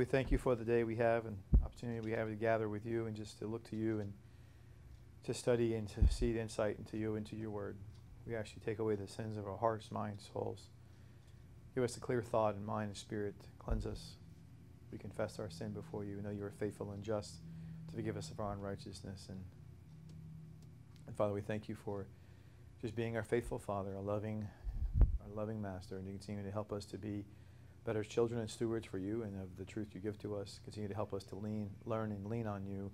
We thank you for the day we have and opportunity we have to gather with you and just to look to you and to study and to see the insight into you, into your word. We ask you take away the sins of our hearts, minds, souls. Give us a clear thought and mind and spirit. Cleanse us. We confess our sin before you. We know you are faithful and just to forgive us of our unrighteousness. And, and Father, we thank you for just being our faithful Father, our loving, our loving Master, and you continue to help us to be better children and stewards for you and of the truth you give to us. Continue to help us to lean, learn, and lean on you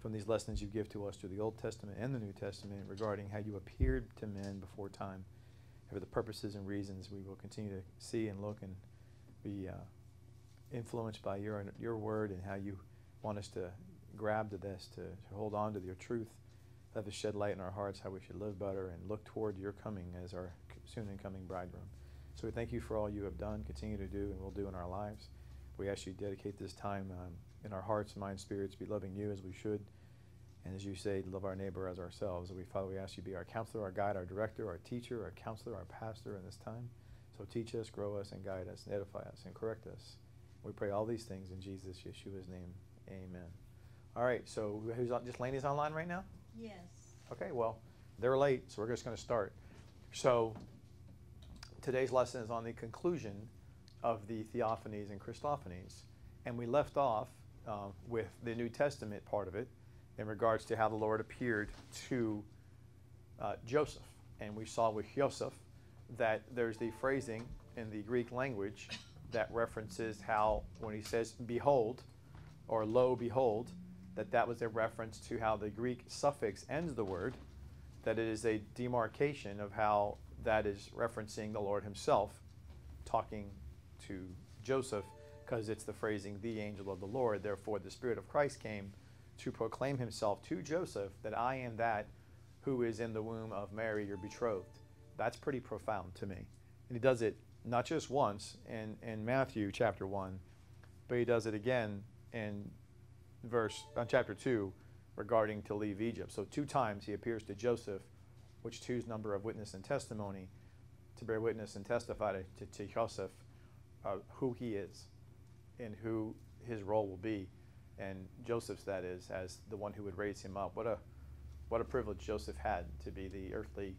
from these lessons you give to us through the Old Testament and the New Testament regarding how you appeared to men before time. And for the purposes and reasons we will continue to see and look and be uh, influenced by your, your word and how you want us to grab to this, to, to hold on to your truth, have to shed light in our hearts how we should live better and look toward your coming as our soon and coming bridegroom. So we thank you for all you have done, continue to do, and will do in our lives. We ask you to dedicate this time um, in our hearts, minds, spirits, be loving you as we should. And as you say, love our neighbor as ourselves. We, Father, we ask you to be our counselor, our guide, our director, our teacher, our counselor, our pastor in this time. So teach us, grow us, and guide us, and edify us, and correct us. We pray all these things in Jesus, Yeshua's name. Amen. All right, so who's on, just Laney's online right now? Yes. Okay, well, they're late, so we're just going to start. So today's lesson is on the conclusion of the Theophanies and Christophanies. And we left off uh, with the New Testament part of it in regards to how the Lord appeared to uh, Joseph. And we saw with Joseph that there's the phrasing in the Greek language that references how, when he says behold or lo, behold, that that was a reference to how the Greek suffix ends the word, that it is a demarcation of how that is referencing the Lord himself talking to Joseph because it's the phrasing, the angel of the Lord. Therefore, the Spirit of Christ came to proclaim himself to Joseph that I am that who is in the womb of Mary, your betrothed. That's pretty profound to me. And he does it not just once in, in Matthew chapter 1, but he does it again in verse uh, chapter 2 regarding to leave Egypt. So two times he appears to Joseph, which two's number of witness and testimony, to bear witness and testify to, to, to Joseph uh, who he is and who his role will be, and Joseph's that is as the one who would raise him up. What a what a privilege Joseph had to be the earthly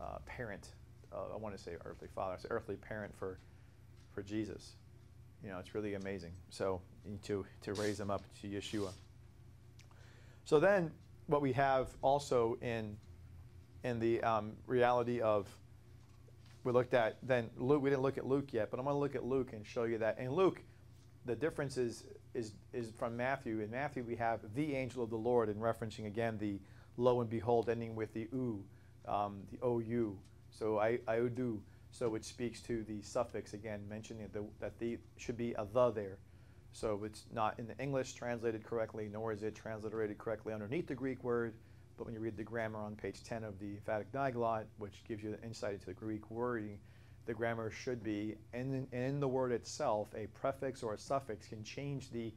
uh, parent. Uh, I want to say earthly father. It's earthly parent for for Jesus. You know, it's really amazing. So to to raise him up to Yeshua. So then, what we have also in in the um, reality of we looked at then Luke. We didn't look at Luke yet, but I'm going to look at Luke and show you that. In Luke, the difference is, is, is from Matthew. In Matthew, we have the angel of the Lord, and referencing again the lo and behold, ending with the u, um, the ou. So I, iudu. So it speaks to the suffix again, mentioning the, that the should be a the there. So it's not in the English translated correctly, nor is it transliterated correctly underneath the Greek word. But when you read the grammar on page 10 of the emphatic Diaglott, which gives you insight into the Greek wording, the grammar should be, and in, in, the word itself, a prefix or a suffix can change the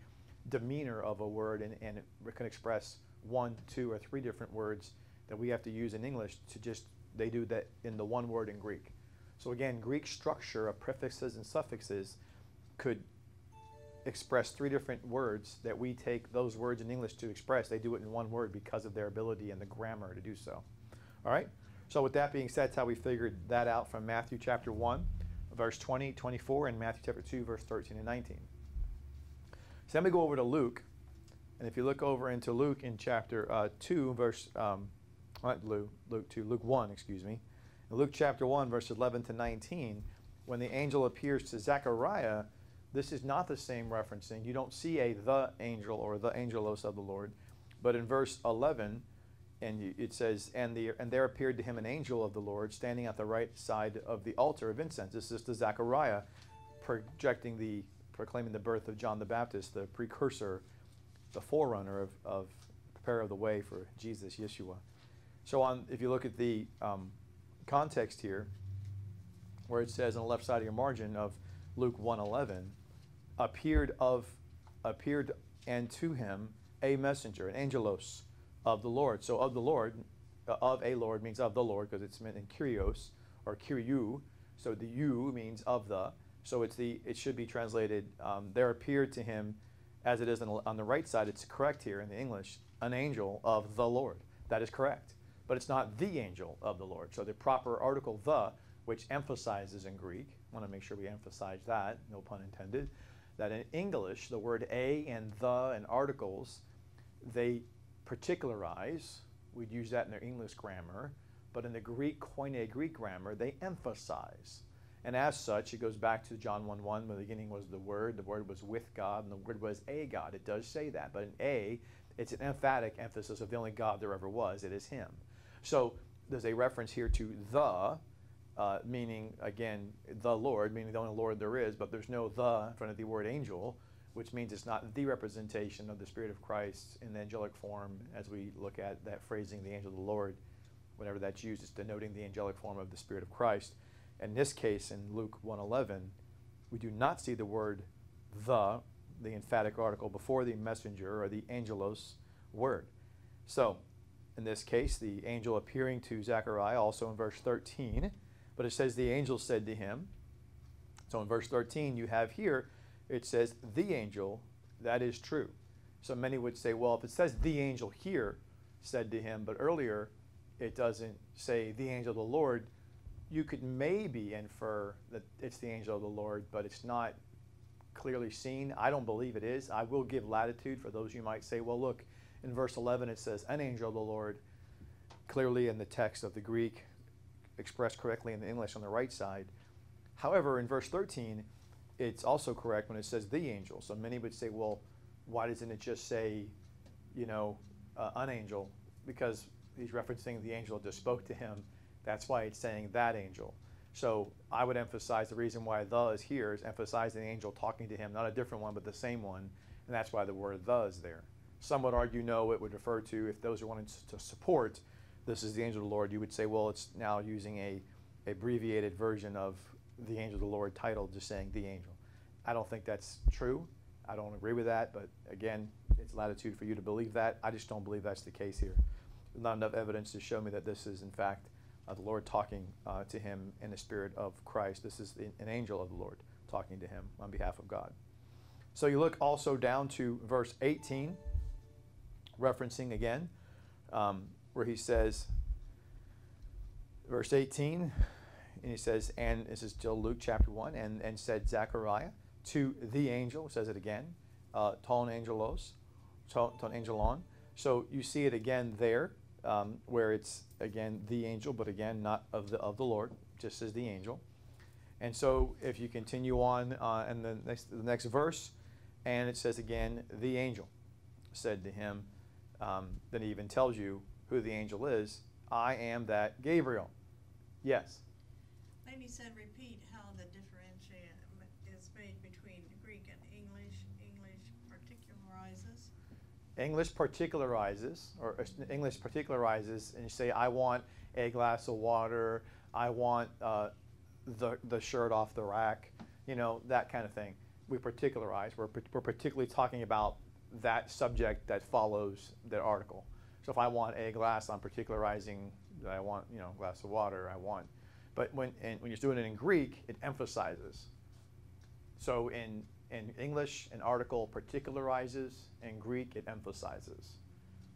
demeanor of a word and, and it can express one, two, or three different words that we have to use in English to just, they do that in the one word in Greek. So again, Greek structure of prefixes and suffixes could express three different words that we take those words in English to express. They do it in one word because of their ability and the grammar to do so. All right? So with that being said, that's how we figured that out from Matthew chapter 1, verse 20, 24, and Matthew chapter 2, verse 13 and 19. So then we go over to Luke. And if you look over into Luke in chapter uh, 2, verse, um, not Luke, Luke 2, Luke 1, excuse me. In Luke chapter 1, verse 11 to 19, when the angel appears to Zechariah, this is not the same referencing. You don't see a the angel or the angelos of the Lord. But in verse 11, and it says, and, the, and there appeared to him an angel of the Lord standing at the right side of the altar of incense. This is to Zechariah, projecting the, proclaiming the birth of John the Baptist, the precursor, the forerunner of, of prepare of the way for Jesus, Yeshua. So on, if you look at the um, context here, where it says on the left side of your margin of Luke 1:11, appeared of, appeared and to him a messenger, an angelos of the Lord. So of the Lord, uh, of a Lord means of the Lord because it's meant in Kyrios or kyriou. So the you means of the. So it's the it should be translated. Um, there appeared to him, as it is on the, on the right side. It's correct here in the English. An angel of the Lord. That is correct, but it's not the angel of the Lord. So the proper article the, which emphasizes in Greek. I want to make sure we emphasize that. No pun intended. That in English, the word a and the and articles, they particularize. We'd use that in their English grammar, but in the Greek Koine Greek grammar, they emphasize. And as such, it goes back to John 1 1, where the beginning was the Word, the Word was with God, and the Word was a God. It does say that, but in A, it's an emphatic emphasis of the only God there ever was. It is Him. So there's a reference here to the, uh, meaning, again, the Lord, meaning the only Lord there is, but there's no the in front of the word angel, which means it's not the representation of the Spirit of Christ in the angelic form as we look at that phrasing, the angel of the Lord. Whenever that's used, it's denoting the angelic form of the Spirit of Christ. In this case, in Luke 1.11, we do not see the word the, the emphatic article, before the messenger or the angelos word. So, in this case, the angel appearing to Zechariah, also in verse 13, but it says the angel said to him. So in verse 13, you have here, it says the angel, that is true. So many would say, well, if it says the angel here said to him, but earlier it doesn't say the angel of the Lord, you could maybe infer that it's the angel of the Lord, but it's not clearly seen. I don't believe it is. I will give latitude for those you might say, well, look, in verse 11 it says, an angel of the Lord, clearly in the text of the Greek, expressed correctly in the English on the right side. However, in verse 13, it's also correct when it says the angel. So many would say, well, why doesn't it just say, you know, uh, an angel? Because he's referencing the angel that spoke to him that's why it's saying that angel. So I would emphasize the reason why the is here is emphasizing the angel talking to him, not a different one, but the same one. And that's why the word the is there. Some would argue no, it would refer to, if those are wanting to support, this is the angel of the Lord, you would say, well, it's now using a abbreviated version of the angel of the Lord title, just saying the angel. I don't think that's true. I don't agree with that, but again, it's latitude for you to believe that. I just don't believe that's the case here. Not enough evidence to show me that this is, in fact, uh, the Lord talking uh, to him in the spirit of Christ. This is an angel of the Lord talking to him on behalf of God. So you look also down to verse 18, referencing again, um, where he says, verse 18, and he says, and this is still Luke chapter 1, and, and said Zechariah to the angel, says it again, uh, ton angelos, ton, ton angelon. So you see it again there um, where it's again the angel, but again not of the of the Lord, just as the angel. And so if you continue on uh, in the next the next verse, and it says again the angel said to him. Um, then he even tells you who the angel is. I am that Gabriel. Yes. Maybe said repeat how the differentiate is made between Greek and English. English particularizes. English particularizes, or uh, English particularizes, and you say, I want a glass of water, I want uh, the, the shirt off the rack, you know, that kind of thing. We particularize. We're, we're particularly talking about that subject that follows the article. So if I want a glass, I'm particularizing that I want, you know, a glass of water, I want. But when, and when you're doing it in Greek, it emphasizes. So in in English, an article particularizes. In Greek, it emphasizes.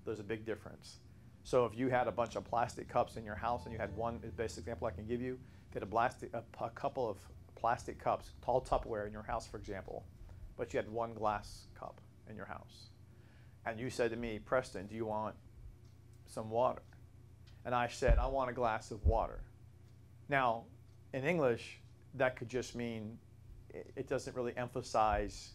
There's a big difference. So if you had a bunch of plastic cups in your house and you had one basic example I can give you, get a, plastic, a, a couple of plastic cups, tall Tupperware in your house, for example, but you had one glass cup in your house. And you said to me, Preston, do you want some water? And I said, I want a glass of water. Now, in English, that could just mean it doesn't really emphasize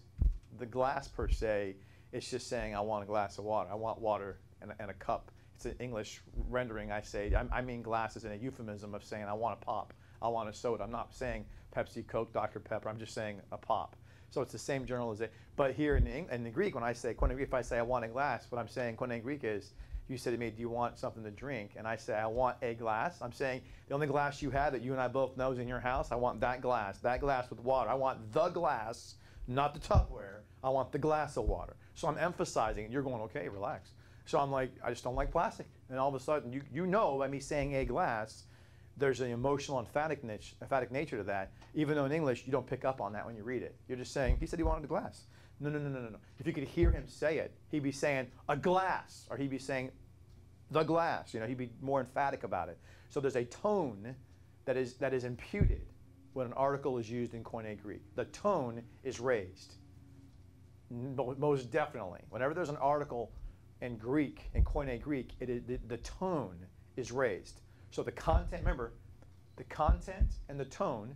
the glass per se. It's just saying, I want a glass of water. I want water and a, and a cup. It's an English rendering. I say, I, I mean glass is in a euphemism of saying, I want a pop. I want a soda. I'm not saying Pepsi, Coke, Dr. Pepper. I'm just saying a pop. So it's the same generalization. But here in the, in the Greek, when I say if I say I want a glass, what I'm saying in Greek is, you said to me, do you want something to drink? And I say, I want a glass. I'm saying the only glass you have that you and I both know is in your house, I want that glass, that glass with water. I want the glass, not the Tupperware. I want the glass of water. So I'm emphasizing, and you're going, okay, relax. So I'm like, I just don't like plastic. And all of a sudden, you, you know by me saying a glass, there's an emotional emphatic, niche, emphatic nature to that, even though in English you don't pick up on that when you read it. You're just saying, he said he wanted a glass. No, no, no, no, no, no. If you could hear him say it, he'd be saying a glass, or he'd be saying the glass. You know, he'd be more emphatic about it. So there's a tone that is that is imputed when an article is used in Koine Greek. The tone is raised. Most definitely. Whenever there's an article in Greek, in Koine Greek, it is, the, the tone is raised. So the content, remember, the content and the tone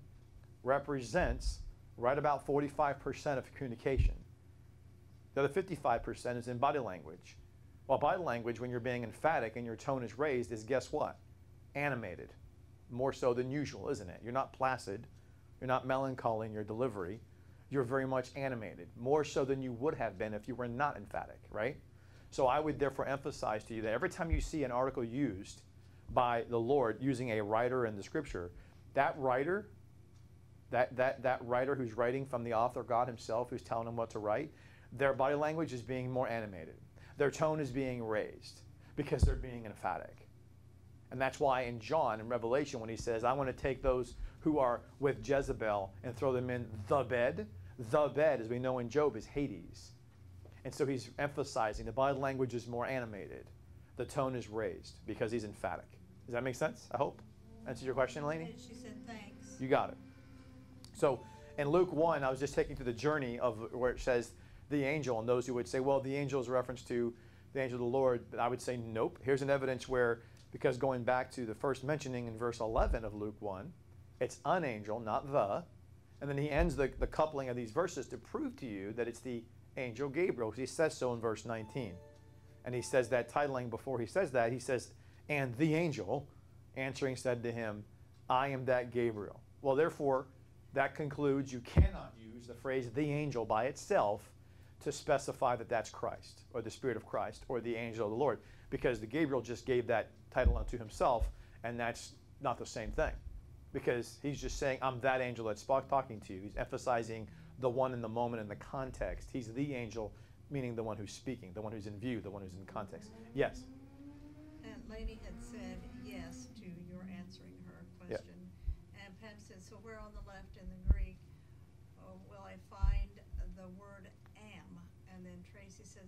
represents right about 45% of communication. The other 55% is in body language. Well, body language, when you're being emphatic and your tone is raised, is guess what? Animated. More so than usual, isn't it? You're not placid. You're not melancholy in your delivery. You're very much animated, more so than you would have been if you were not emphatic, right? So I would therefore emphasize to you that every time you see an article used by the Lord using a writer in the scripture, that writer, that, that, that writer who's writing from the author, God Himself, who's telling him what to write, their body language is being more animated. Their tone is being raised because they're being emphatic. And that's why in John, in Revelation, when he says, I want to take those who are with Jezebel and throw them in the bed, the bed, as we know in Job, is Hades. And so he's emphasizing the body language is more animated. The tone is raised because he's emphatic. Does that make sense? I hope. Answers your question, Lainey? She said, thanks. You got it. So in Luke 1, I was just taking through the journey of where it says the angel, and those who would say, well, the angel is a reference to the angel of the Lord. But I would say, nope. Here's an evidence where, because going back to the first mentioning in verse 11 of Luke 1, it's an angel, not the. And then he ends the, the coupling of these verses to prove to you that it's the angel Gabriel, he says so in verse 19. And he says that titling before he says that, he says, and the angel answering said to him, I am that Gabriel. Well, therefore, that concludes you cannot use the phrase the angel by itself to specify that that's Christ or the Spirit of Christ or the angel of the Lord, because the Gabriel just gave that title unto himself, and that's not the same thing. Because he's just saying, I'm that angel that's talking to you. He's emphasizing the one in the moment in the context. He's the angel, meaning the one who's speaking, the one who's in view, the one who's in context. Yes? And Lady had said yes to your answering her question. And Pam said, so where on the left in the Greek uh, will I find the word? And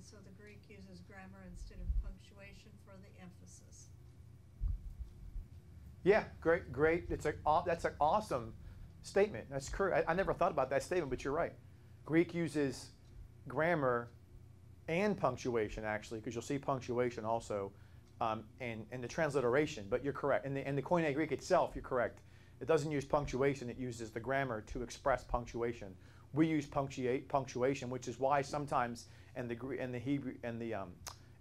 Said, so the Greek uses grammar instead of punctuation for the emphasis. Yeah, great, great. It's a, that's an awesome statement. That's correct. I, I never thought about that statement, but you're right. Greek uses grammar and punctuation, actually, because you'll see punctuation also um, in, in the transliteration, but you're correct. In the, in the Koine Greek itself, you're correct. It doesn't use punctuation, it uses the grammar to express punctuation. We use punctuate, punctuation, which is why sometimes in the, and the Hebrew, and the um,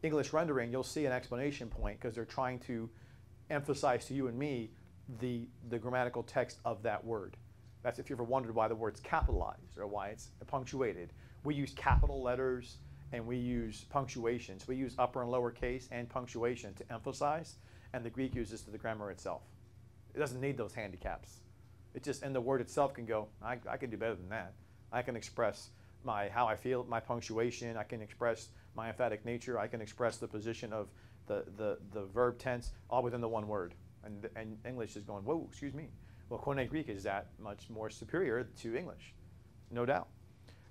English rendering, you'll see an explanation point because they're trying to emphasize to you and me the, the grammatical text of that word. That's if you ever wondered why the word's capitalized or why it's punctuated. We use capital letters and we use punctuations. We use upper and lower case and punctuation to emphasize, and the Greek uses the grammar itself. It doesn't need those handicaps. It just, and the word itself can go, I, I can do better than that. I can express my how I feel, my punctuation. I can express my emphatic nature. I can express the position of the, the, the verb tense all within the one word. And, and English is going, whoa, excuse me. Well, Koine Greek is that much more superior to English, no doubt.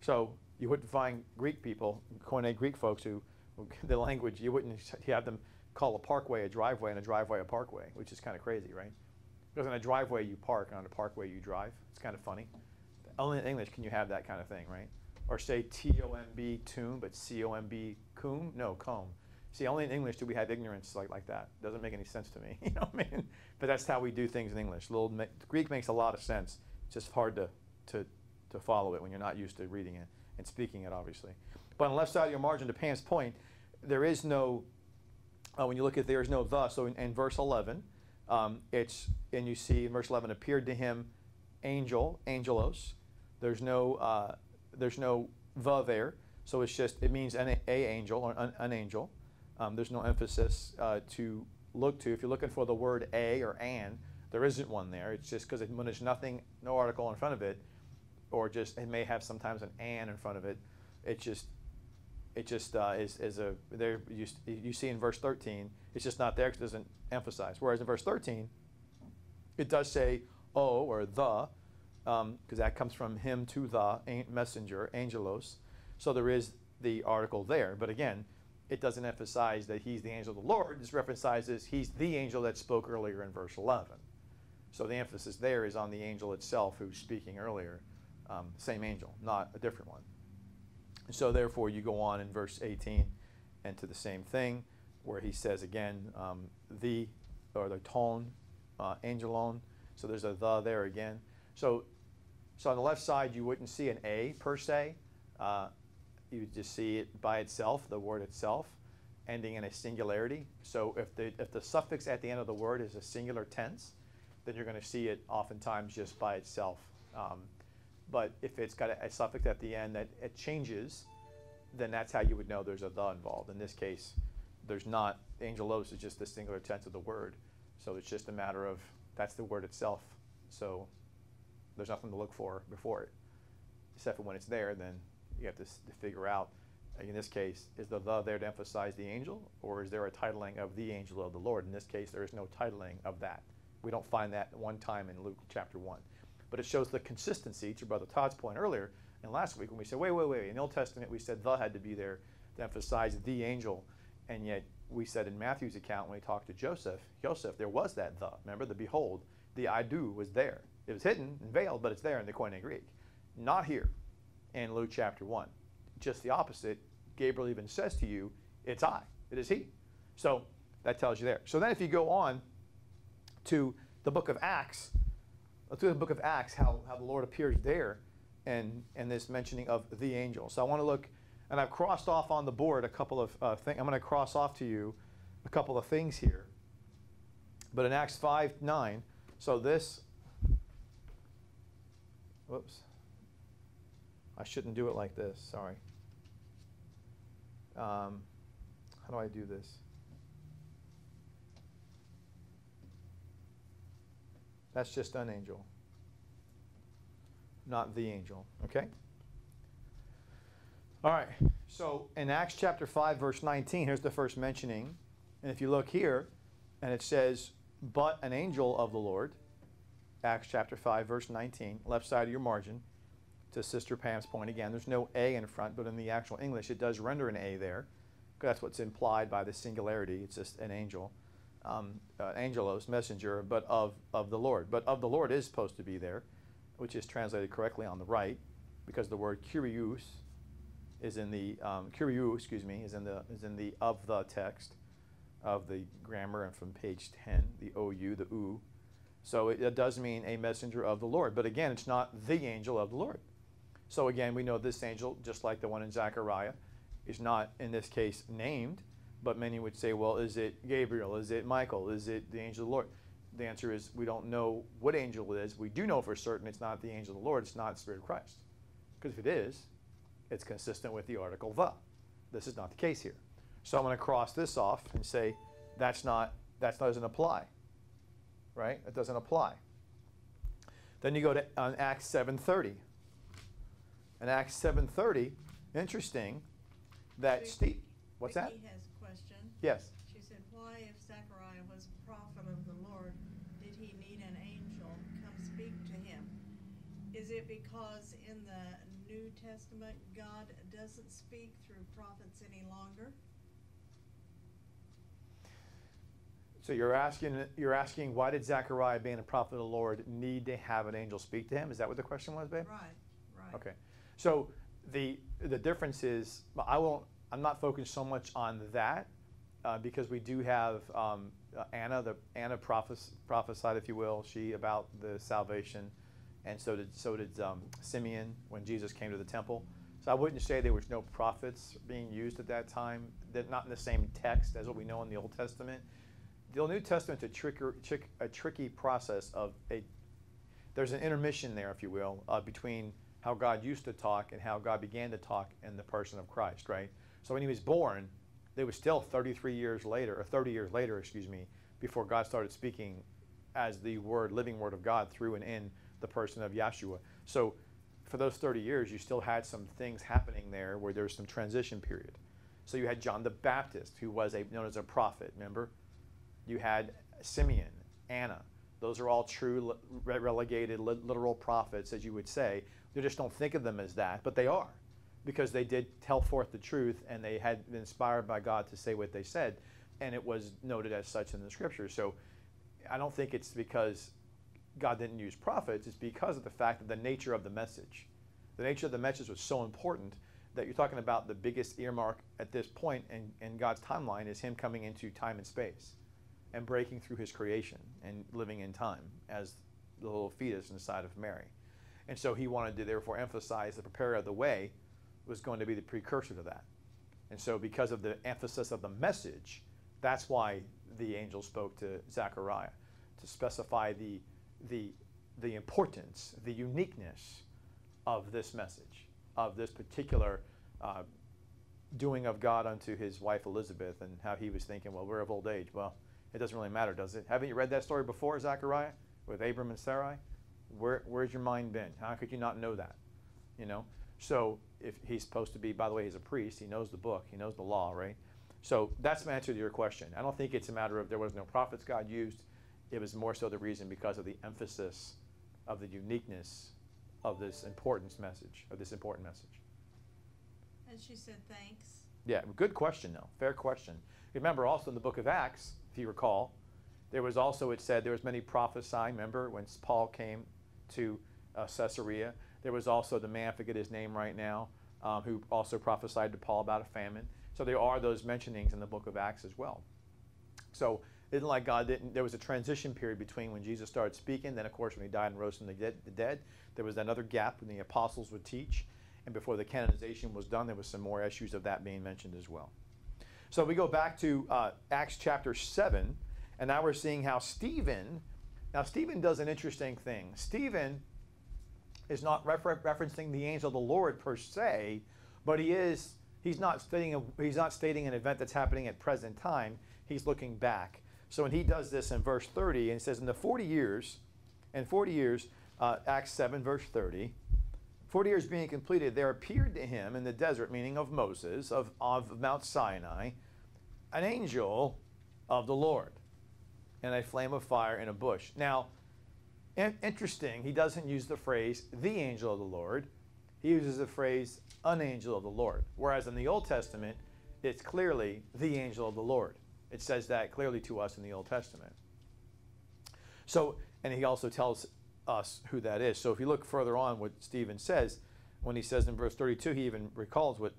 So you wouldn't find Greek people, Koine Greek folks who, the language, you wouldn't have them call a parkway a driveway and a driveway a parkway, which is kind of crazy, right? Because in a driveway you park, and on a parkway you drive. It's kind of funny. Only in English can you have that kind of thing, right? Or say T-O-M-B, tomb, but C-O-M-B, coom? No, comb. See, only in English do we have ignorance like, like that. Doesn't make any sense to me, you know what I mean? But that's how we do things in English. Little Greek makes a lot of sense. It's just hard to, to, to follow it when you're not used to reading it and speaking it, obviously. But on the left side of your margin, to Pam's point, there is no, uh, when you look at there is no the. So in, in verse 11, um, it's, and you see in verse 11, appeared to him angel, angelos. There's no, uh, there's no the there. So it's just, it means an a angel or an, an angel. Um, there's no emphasis uh, to look to. If you're looking for the word a or an, there isn't one there. It's just because when there's nothing, no article in front of it, or just it may have sometimes an an in front of it. It just it just uh, is, is a there you, you see in verse 13 it's just not there because it doesn't emphasize whereas in verse 13 It does say "o" or "the," because um, that comes from him to the messenger, angelos. So there is the article there. But again, it doesn't emphasize that he's the angel of the Lord. It emphasizes he's the angel that spoke earlier in verse 11. So the emphasis there is on the angel itself who's speaking earlier. Um, same angel, not a different one. So therefore, you go on in verse 18 and to the same thing where he says again, um, the, or the tone, uh, angelon. So there's a the there again. So, so on the left side, you wouldn't see an A per se. Uh, you would just see it by itself, the word itself, ending in a singularity. So if the, if the suffix at the end of the word is a singular tense, then you're going to see it oftentimes just by itself. Um, but if it's got a, a, suffix at the end that it changes, then that's how you would know there's a the involved. In this case, there's not. Angelos is just the singular tense of the word. So it's just a matter of that's the word itself. So there's nothing to look for before it. Except for when it's there, then you have to, to figure out, in this case, is the the there to emphasize the angel, or is there a titling of the angel of the Lord? In this case, there is no titling of that. We don't find that one time in Luke chapter 1. But it shows the consistency, to Brother Todd's point earlier, and last week when we said, wait, wait, wait, in the Old Testament we said the had to be there to emphasize the angel, and yet we said in Matthew's account when we talked to Joseph, Joseph, there was that the. Remember, the behold, the I do was there. It was hidden and veiled, but it's there in the Koine Greek. Not here in Luke chapter 1. Just the opposite. Gabriel even says to you, It's I, it is He. So that tells you there. So then if you go on to the book of Acts, let's do the book of Acts, how, how the Lord appears there and, and this mentioning of the angel. So I want to look, and I've crossed off on the board a couple of uh, things. I'm going to cross off to you a couple of things here. But in Acts 5 9, so this, whoops. I shouldn't do it like this, sorry. Um, how do I do this? That's just an angel, not the angel, okay? All right, so in Acts chapter 5, verse 19, here's the first mentioning. And if you look here, and it says, but an angel of the Lord, Acts chapter 5, verse 19, left side of your margin, to Sister Pam's point again, there's no A in front, but in the actual English, it does render an A there. That's what's implied by the singularity. It's just an angel, um, uh, angelos, messenger, but of, of the Lord. But of the Lord is supposed to be there, which is translated correctly on the right, because the word kurios is in the um, excuse me, is in the is in the of the text of the grammar and from page 10, the OU, the U. So it, it does mean a messenger of the Lord. But again, it's not the angel of the Lord. So again, we know this angel, just like the one in Zechariah, is not in this case named, but many would say, well, is it Gabriel? Is it Michael? Is it the angel of the Lord? The answer is we don't know what angel it is. We do know for certain it's not the angel of the Lord, it's not the Spirit of Christ. Because if it is, it's consistent with the article the. This is not the case here. So I'm going to cross this off and say that's not that doesn't apply. Right? It doesn't apply. Then you go to on Acts 7:30 in Acts 7.30, interesting that Vic- Steve, what's that? Vicky has a question. Yes. She said, why if Zechariah was a prophet of the Lord, did he need an angel come speak to him? Is it because in the New Testament, God doesn't speak through prophets any longer? So you're asking, you're asking, why did Zechariah, being a prophet of the Lord, need to have an angel speak to him? Is that what the question was, babe? Right, right. Okay. So the the difference is, I won't. I'm not focused so much on that uh, because we do have um, uh, Anna, the Anna prophes- prophesied, if you will, she about the salvation, and so did so did um, Simeon when Jesus came to the temple. So I wouldn't say there was no prophets being used at that time. They're not in the same text as what we know in the Old Testament. The New Testament's a, trick, a tricky process of a. There's an intermission there, if you will, uh, between how God used to talk and how God began to talk in the person of Christ, right? So when he was born, it was still 33 years later, or 30 years later, excuse me, before God started speaking as the word, living word of God through and in the person of Yeshua. So for those 30 years, you still had some things happening there where there was some transition period. So you had John the Baptist, who was a, known as a prophet, remember? You had Simeon, Anna, Those are all true re- relegated literal prophets, as you would say. You just don't think of them as that, but they are because they did tell forth the truth and they had been inspired by God to say what they said, and it was noted as such in the scriptures. So I don't think it's because God didn't use prophets, it's because of the fact that the nature of the message. The nature of the message was so important that you're talking about the biggest earmark at this point in, in God's timeline is Him coming into time and space and breaking through His creation and living in time as the little fetus inside of Mary. And so He wanted to therefore emphasize the preparer of the way was going to be the precursor to that. And so, because of the emphasis of the message, that's why the angel spoke to Zechariah to specify the, the, the importance, the uniqueness of this message, of this particular uh, doing of God unto his wife Elizabeth, and how he was thinking, well, we're of old age. Well, it doesn't really matter, does it? Haven't you read that story before, Zechariah, with Abram and Sarai? Where, where's your mind been? How could you not know that? You know? So if he's supposed to be, by the way, he's a priest, he knows the book, he knows the law, right? So that's my answer to your question. I don't think it's a matter of there was no prophets God used. It was more so the reason because of the emphasis of the uniqueness of this importance message, of this important message. And she said thanks. Yeah, good question though. Fair question. Remember also in the book of Acts, if you recall, there was also it said there was many prophesying. Remember when Paul came to uh, Caesarea, there was also the man, I forget his name right now, um, who also prophesied to Paul about a famine. So there are those mentionings in the book of Acts as well. So it isn't like God didn't, there was a transition period between when Jesus started speaking, then of course when he died and rose from the dead, the dead there was another gap when the apostles would teach, and before the canonization was done, there was some more issues of that being mentioned as well. So we go back to uh, Acts chapter 7, and now we're seeing how Stephen, now Stephen does an interesting thing. Stephen is not refer- referencing the angel of the Lord per se, but he is he's not stating a, he's not stating an event that's happening at present time. He's looking back. So when he does this in verse 30, and he says, "In the 40 years, in 40 years, uh, Acts 7 verse 30." 40 years being completed, there appeared to him in the desert, meaning of Moses, of, of Mount Sinai, an angel of the Lord, and a flame of fire in a bush. Now, interesting, he doesn't use the phrase the angel of the Lord. He uses the phrase an angel of the Lord. Whereas in the Old Testament, it's clearly the angel of the Lord. It says that clearly to us in the Old Testament. So, and he also tells us who that is. So if you look further on what Stephen says, when he says in verse 32, he even recalls what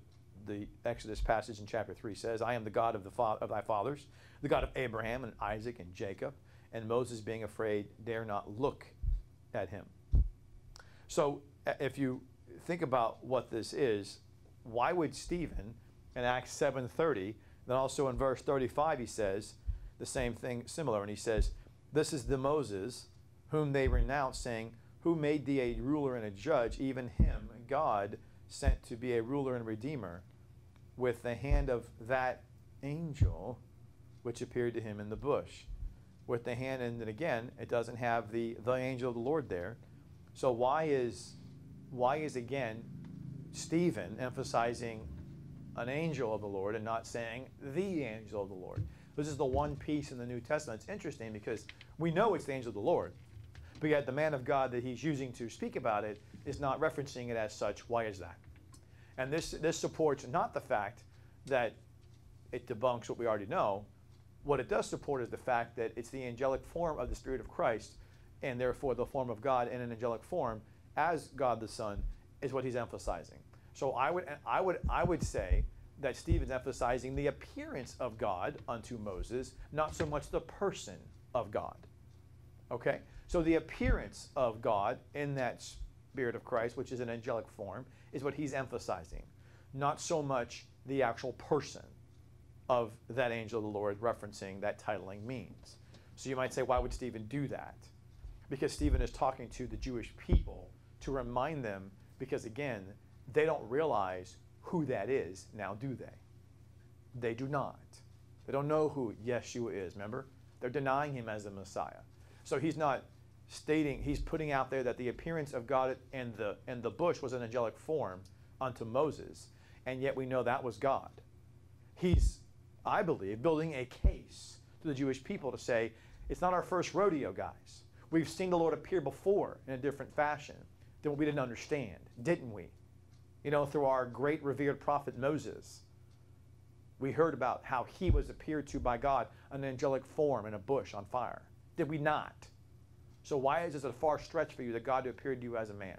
the Exodus passage in chapter 3 says I am the God of, the fa- of thy fathers, the God of Abraham and Isaac and Jacob and Moses, being afraid, dare not look at him. So, uh, if you think about what this is, why would Stephen in Acts 7:30, then also in verse 35 he says the same thing similar and he says, "This is the Moses whom they renounce saying, who made thee a ruler and a judge, even him God sent to be a ruler and redeemer with the hand of that angel which appeared to him in the bush." with the hand, and then again, it doesn't have the the angel of the Lord there. So why is why is again Stephen emphasizing an angel of the Lord and not saying the angel of the Lord? This is the one piece in the New Testament. It's interesting because we know it's the angel of the Lord, but yet the man of God that he's using to speak about it is not referencing it as such. Why is that? And this this supports not the fact that it debunks what we already know, what it does support is the fact that it's the angelic form of the Spirit of Christ, and therefore the form of God in an angelic form as God the Son is what he's emphasizing. So I would, I would, I would say that Stephen's emphasizing the appearance of God unto Moses, not so much the person of God. Okay? So the appearance of God in that Spirit of Christ, which is an angelic form, is what he's emphasizing, not so much the actual person of that angel of the Lord referencing that titling means. So you might say, why would Stephen do that? Because Stephen is talking to the Jewish people to remind them, because again, they don't realize who that is, now do they? They do not. They don't know who Yeshua is, remember? They're denying him as the Messiah. So he's not stating, he's putting out there that the appearance of God and the, and the bush was an angelic form unto Moses, and yet we know that was God. He's I believe, building a case to the Jewish people to say, it's not our first rodeo, guys. We've seen the Lord appear before in a different fashion than what we didn't understand, didn't we? You know, through our great revered prophet Moses, we heard about how he was appeared to by God an angelic form in a bush on fire. Did we not? So why is this a far stretch for you that God appeared to you as a man?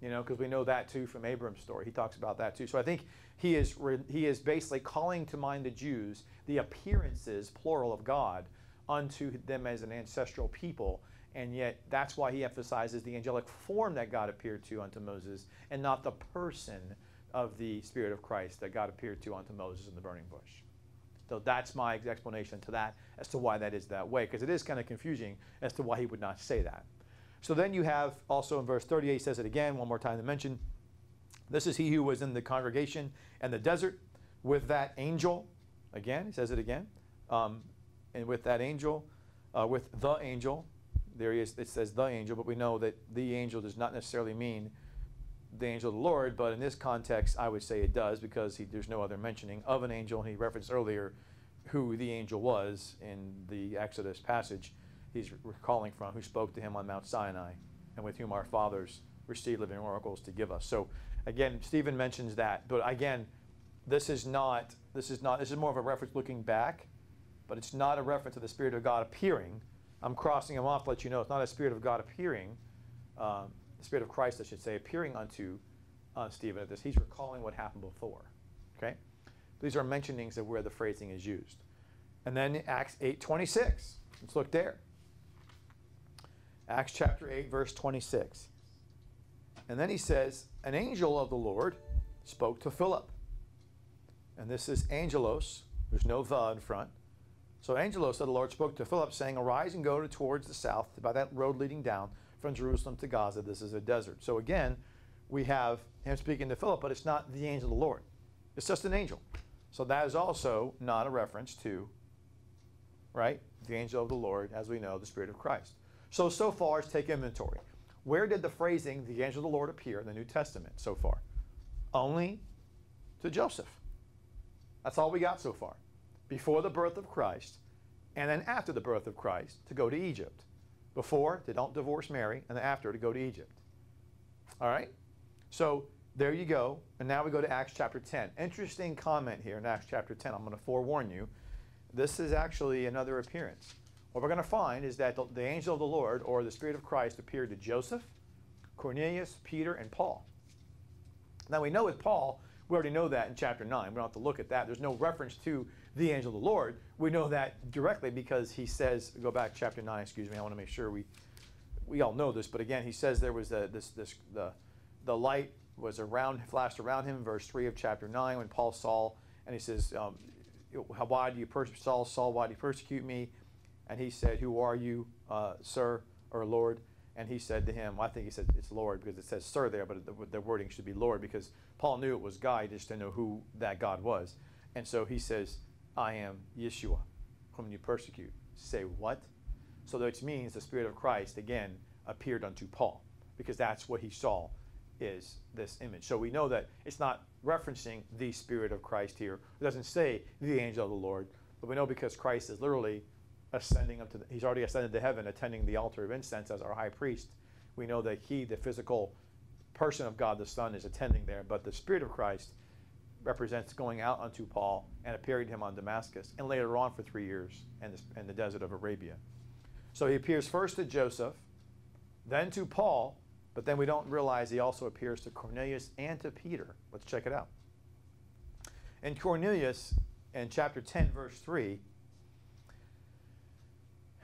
You know, because we know that too from Abram's story. He talks about that too. So I think he is he is basically calling to mind the Jews the appearances, plural, of God unto them as an ancestral people. And yet that's why he emphasizes the angelic form that God appeared to unto Moses and not the person of the Spirit of Christ that God appeared to unto Moses in the burning bush. So that's my explanation to that as to why that is that way, because it is kind of confusing as to why he would not say that. So then you have also in verse 38, he says it again, one more time to mention. This is he who was in the congregation and the desert with that angel. Again, he says it again. Um, and with that angel, uh, with the angel, there he is, it says the angel, but we know that the angel does not necessarily mean the angel of the Lord, but in this context, I would say it does because he, there's no other mentioning of an angel. And he referenced earlier who the angel was in the Exodus passage he's recalling from, who spoke to him on Mount Sinai and with whom our fathers received living oracles to give us. So again, Stephen mentions that, but again, this is not this is not this is more of a reference looking back, but it's not a reference to the Spirit of God appearing. I'm crossing him off to let you know it's not a Spirit of God appearing. Um, the Spirit of Christ, I should say, appearing unto uh, Stephen at this. He's recalling what happened before. Okay? These are mentionings of where the phrasing is used. And then Acts 8.26. Let's look there. Acts chapter 8, verse 26. And then he says, An angel of the Lord spoke to Philip. And this is angelos. There's no the in front. So angelos, of the Lord spoke to Philip, saying, Arise and go towards the south by that road leading down from Jerusalem to Gaza. This is a desert. So again, we have him speaking to Philip, but it's not the angel of the Lord. It's just an angel. So that is also not a reference to, right, the angel of the Lord, as we know, the Spirit of Christ. So, so far, let's take inventory. Where did the phrasing, the angel of the Lord, appear in the New Testament so far? Only to Joseph. That's all we got so far. Before the birth of Christ, and then after the birth of Christ, to go to Egypt. Before, to don't divorce Mary, and then after, to go to Egypt. All right? So there you go. And now we go to Acts chapter 10. Interesting comment here in Acts chapter 10. I'm going to forewarn you. This is actually another appearance. What we're going to find is that the, the angel of the Lord, or the Spirit of Christ, appeared to Joseph, Cornelius, Peter, and Paul. Now we know with Paul, we already know that in chapter 9. We don't have to look at that. There's no reference to the angel of the Lord. We know that directly because he says, go back chapter 9, excuse me, I want to make sure we we all know this, but again, he says there was a, this this the the light was around flashed around him, verse 3 of chapter 9, when Paul saw, and he says, um, why do you persecute Saul, Saul, why do you persecute me? And he said, Who are you, uh, sir or Lord? And he said to him, well, I think he said it's Lord because it says sir there, but the, the wording should be Lord because Paul knew it was God, he just didn't know who that God was. And so he says, I am Yeshua, whom you persecute. Say what? So which means the Spirit of Christ, again, appeared unto Paul because that's what he saw is this image. So we know that it's not referencing the Spirit of Christ here. It doesn't say the angel of the Lord, but we know because Christ is literally ascending up to, the, he's already ascended to heaven, attending the altar of incense as our high priest. We know that he, the physical person of God the Son, is attending there, but the Spirit of Christ represents going out unto Paul and appearing to him on Damascus, and later on for three years in the, in the desert of Arabia. So he appears first to Joseph, then to Paul, but then we don't realize he also appears to Cornelius and to Peter. Let's check it out. In Cornelius, in chapter 10, verse 3,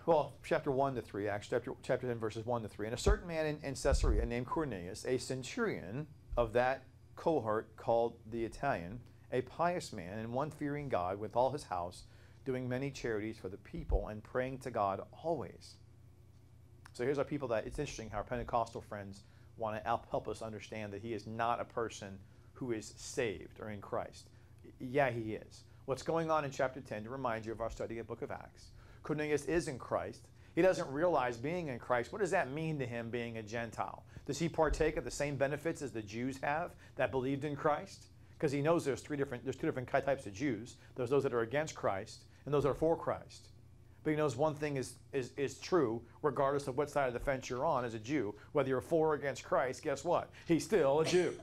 well, chapter 1 to 3, Acts chapter, chapter 10, verses 1 to 3. And a certain man in, in Caesarea named Cornelius, a centurion of that cohort called the Italian, a pious man and one fearing God with all his house, doing many charities for the people and praying to God always. So here's our people that it's interesting how our Pentecostal friends want to help us understand that he is not a person who is saved or in Christ. Yeah, he is. What's going on in chapter 10 to remind you of our study of the book of Acts Cornelius is in Christ. He doesn't realize being in Christ. What does that mean to him being a Gentile? Does he partake of the same benefits as the Jews have that believed in Christ? Because he knows there's three different there's two different types of Jews. There's those that are against Christ and those that are for Christ. but he knows one thing is, is, is true, regardless of what side of the fence you're on as a Jew. Whether you're for or against Christ, guess what? He's still a Jew.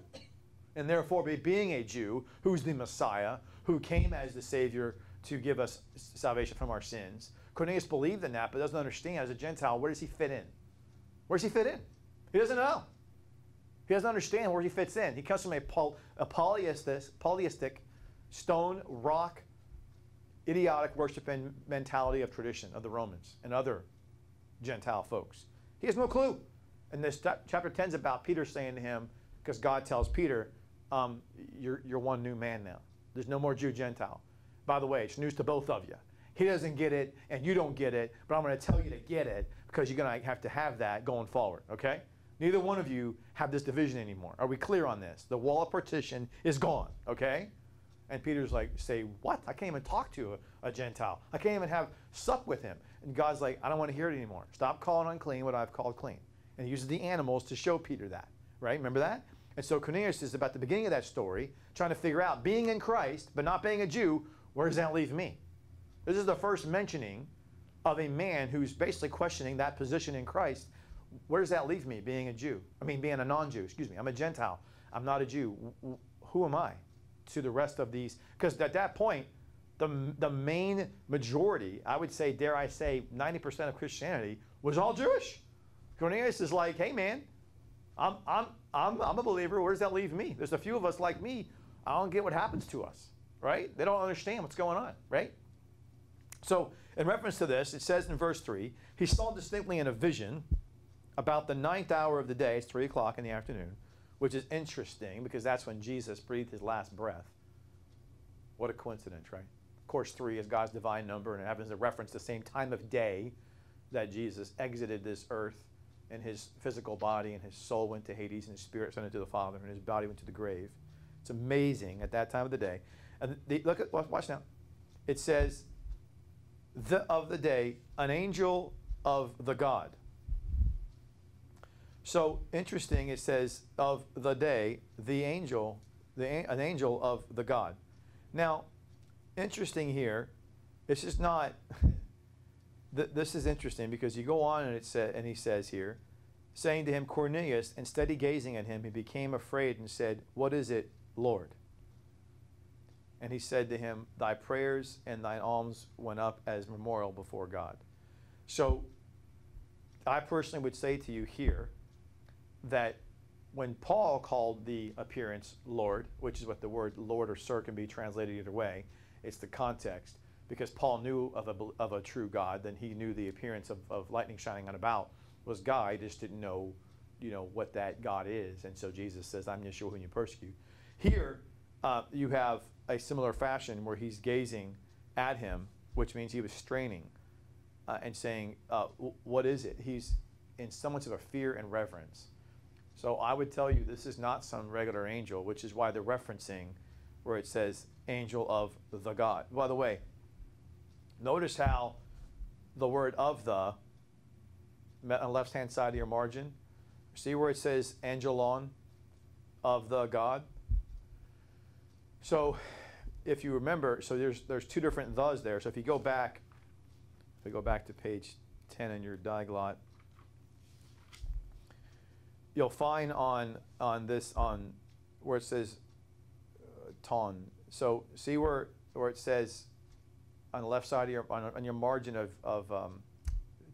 And therefore, being a Jew, who's the Messiah, who came as the Savior to give us salvation from our sins, Cornelius believed in that, but doesn't understand as a Gentile, where does he fit in? Where does he fit in? He doesn't know. He doesn't understand where he fits in. He comes from a, poly, a polyistic, polyistic, stone, rock, idiotic worshiping mentality of tradition of the Romans and other Gentile folks. He has no clue. And this chapter 10 is about Peter saying to him, because God tells Peter, um, you're, you're one new man now. There's no more Jew Gentile. By the way, it's news to both of you. He doesn't get it, and you don't get it, but I'm going to tell you to get it because you're going to have to have that going forward, okay? Neither one of you have this division anymore. Are we clear on this? The wall of partition is gone, okay? And Peter's like, say, what? I can't even talk to a, a, Gentile. I can't even have sup with him. And God's like, I don't want to hear it anymore. Stop calling unclean what I've called clean. And he uses the animals to show Peter that, right? Remember that? And so Cornelius is about the beginning of that story, trying to figure out being in Christ, but not being a Jew, where does that leave me? This is the first mentioning of a man who's basically questioning that position in Christ. Where does that leave me, being a Jew? I mean, being a non Jew, excuse me. I'm a Gentile. I'm not a Jew. Who am I to the rest of these? Because at that point, the, the main majority, I would say, dare I say, 90% of Christianity was all Jewish. Cornelius is like, hey, man, I'm, I'm, I'm, I'm a believer. Where does that leave me? There's a few of us like me. I don't get what happens to us, right? They don't understand what's going on, right? So, in reference to this, it says in verse 3 He saw distinctly in a vision about the ninth hour of the day, it's 3 o'clock in the afternoon, which is interesting because that's when Jesus breathed his last breath. What a coincidence, right? Of course, 3 is God's divine number, and it happens to reference the same time of day that Jesus exited this earth and his physical body and his soul went to Hades and his spirit ascended to the Father and his body went to the grave. It's amazing at that time of the day. And the, look at watch now. It says the, of the day, an angel of the God. So interesting, it says of the day, the angel, the, an angel of the God. Now, interesting here, this is not, this is interesting because you go on and it said, and he says here, saying to him, Cornelius, and steady gazing at him, he became afraid and said, What is it, Lord? And he said to him, Thy prayers and thine alms went up as memorial before God. So I personally would say to you here that when Paul called the appearance Lord, which is what the word Lord or Sir can be translated either way, it's the context. Because Paul knew of a, of a true God, then he knew the appearance of, of lightning shining on about was God. He just didn't know, you know, what that God is. And so Jesus says, I'm Yeshua whom you persecute. Here, uh, you have a similar fashion where he's gazing at him, which means he was straining uh, and saying, uh, What is it? He's in somewhat of a fear and reverence. So I would tell you this is not some regular angel, which is why they're referencing where it says angel of the God. By the way, notice how the word of the on the left hand side of your margin, see where it says angelon of the God? So if you remember, so there's there's two different thes there. So if you go back, if you go back to page 10 in your Diaglott, you'll find on on this on where it says uh, ton. So see where where it says on the left side of your on, on your margin of of um,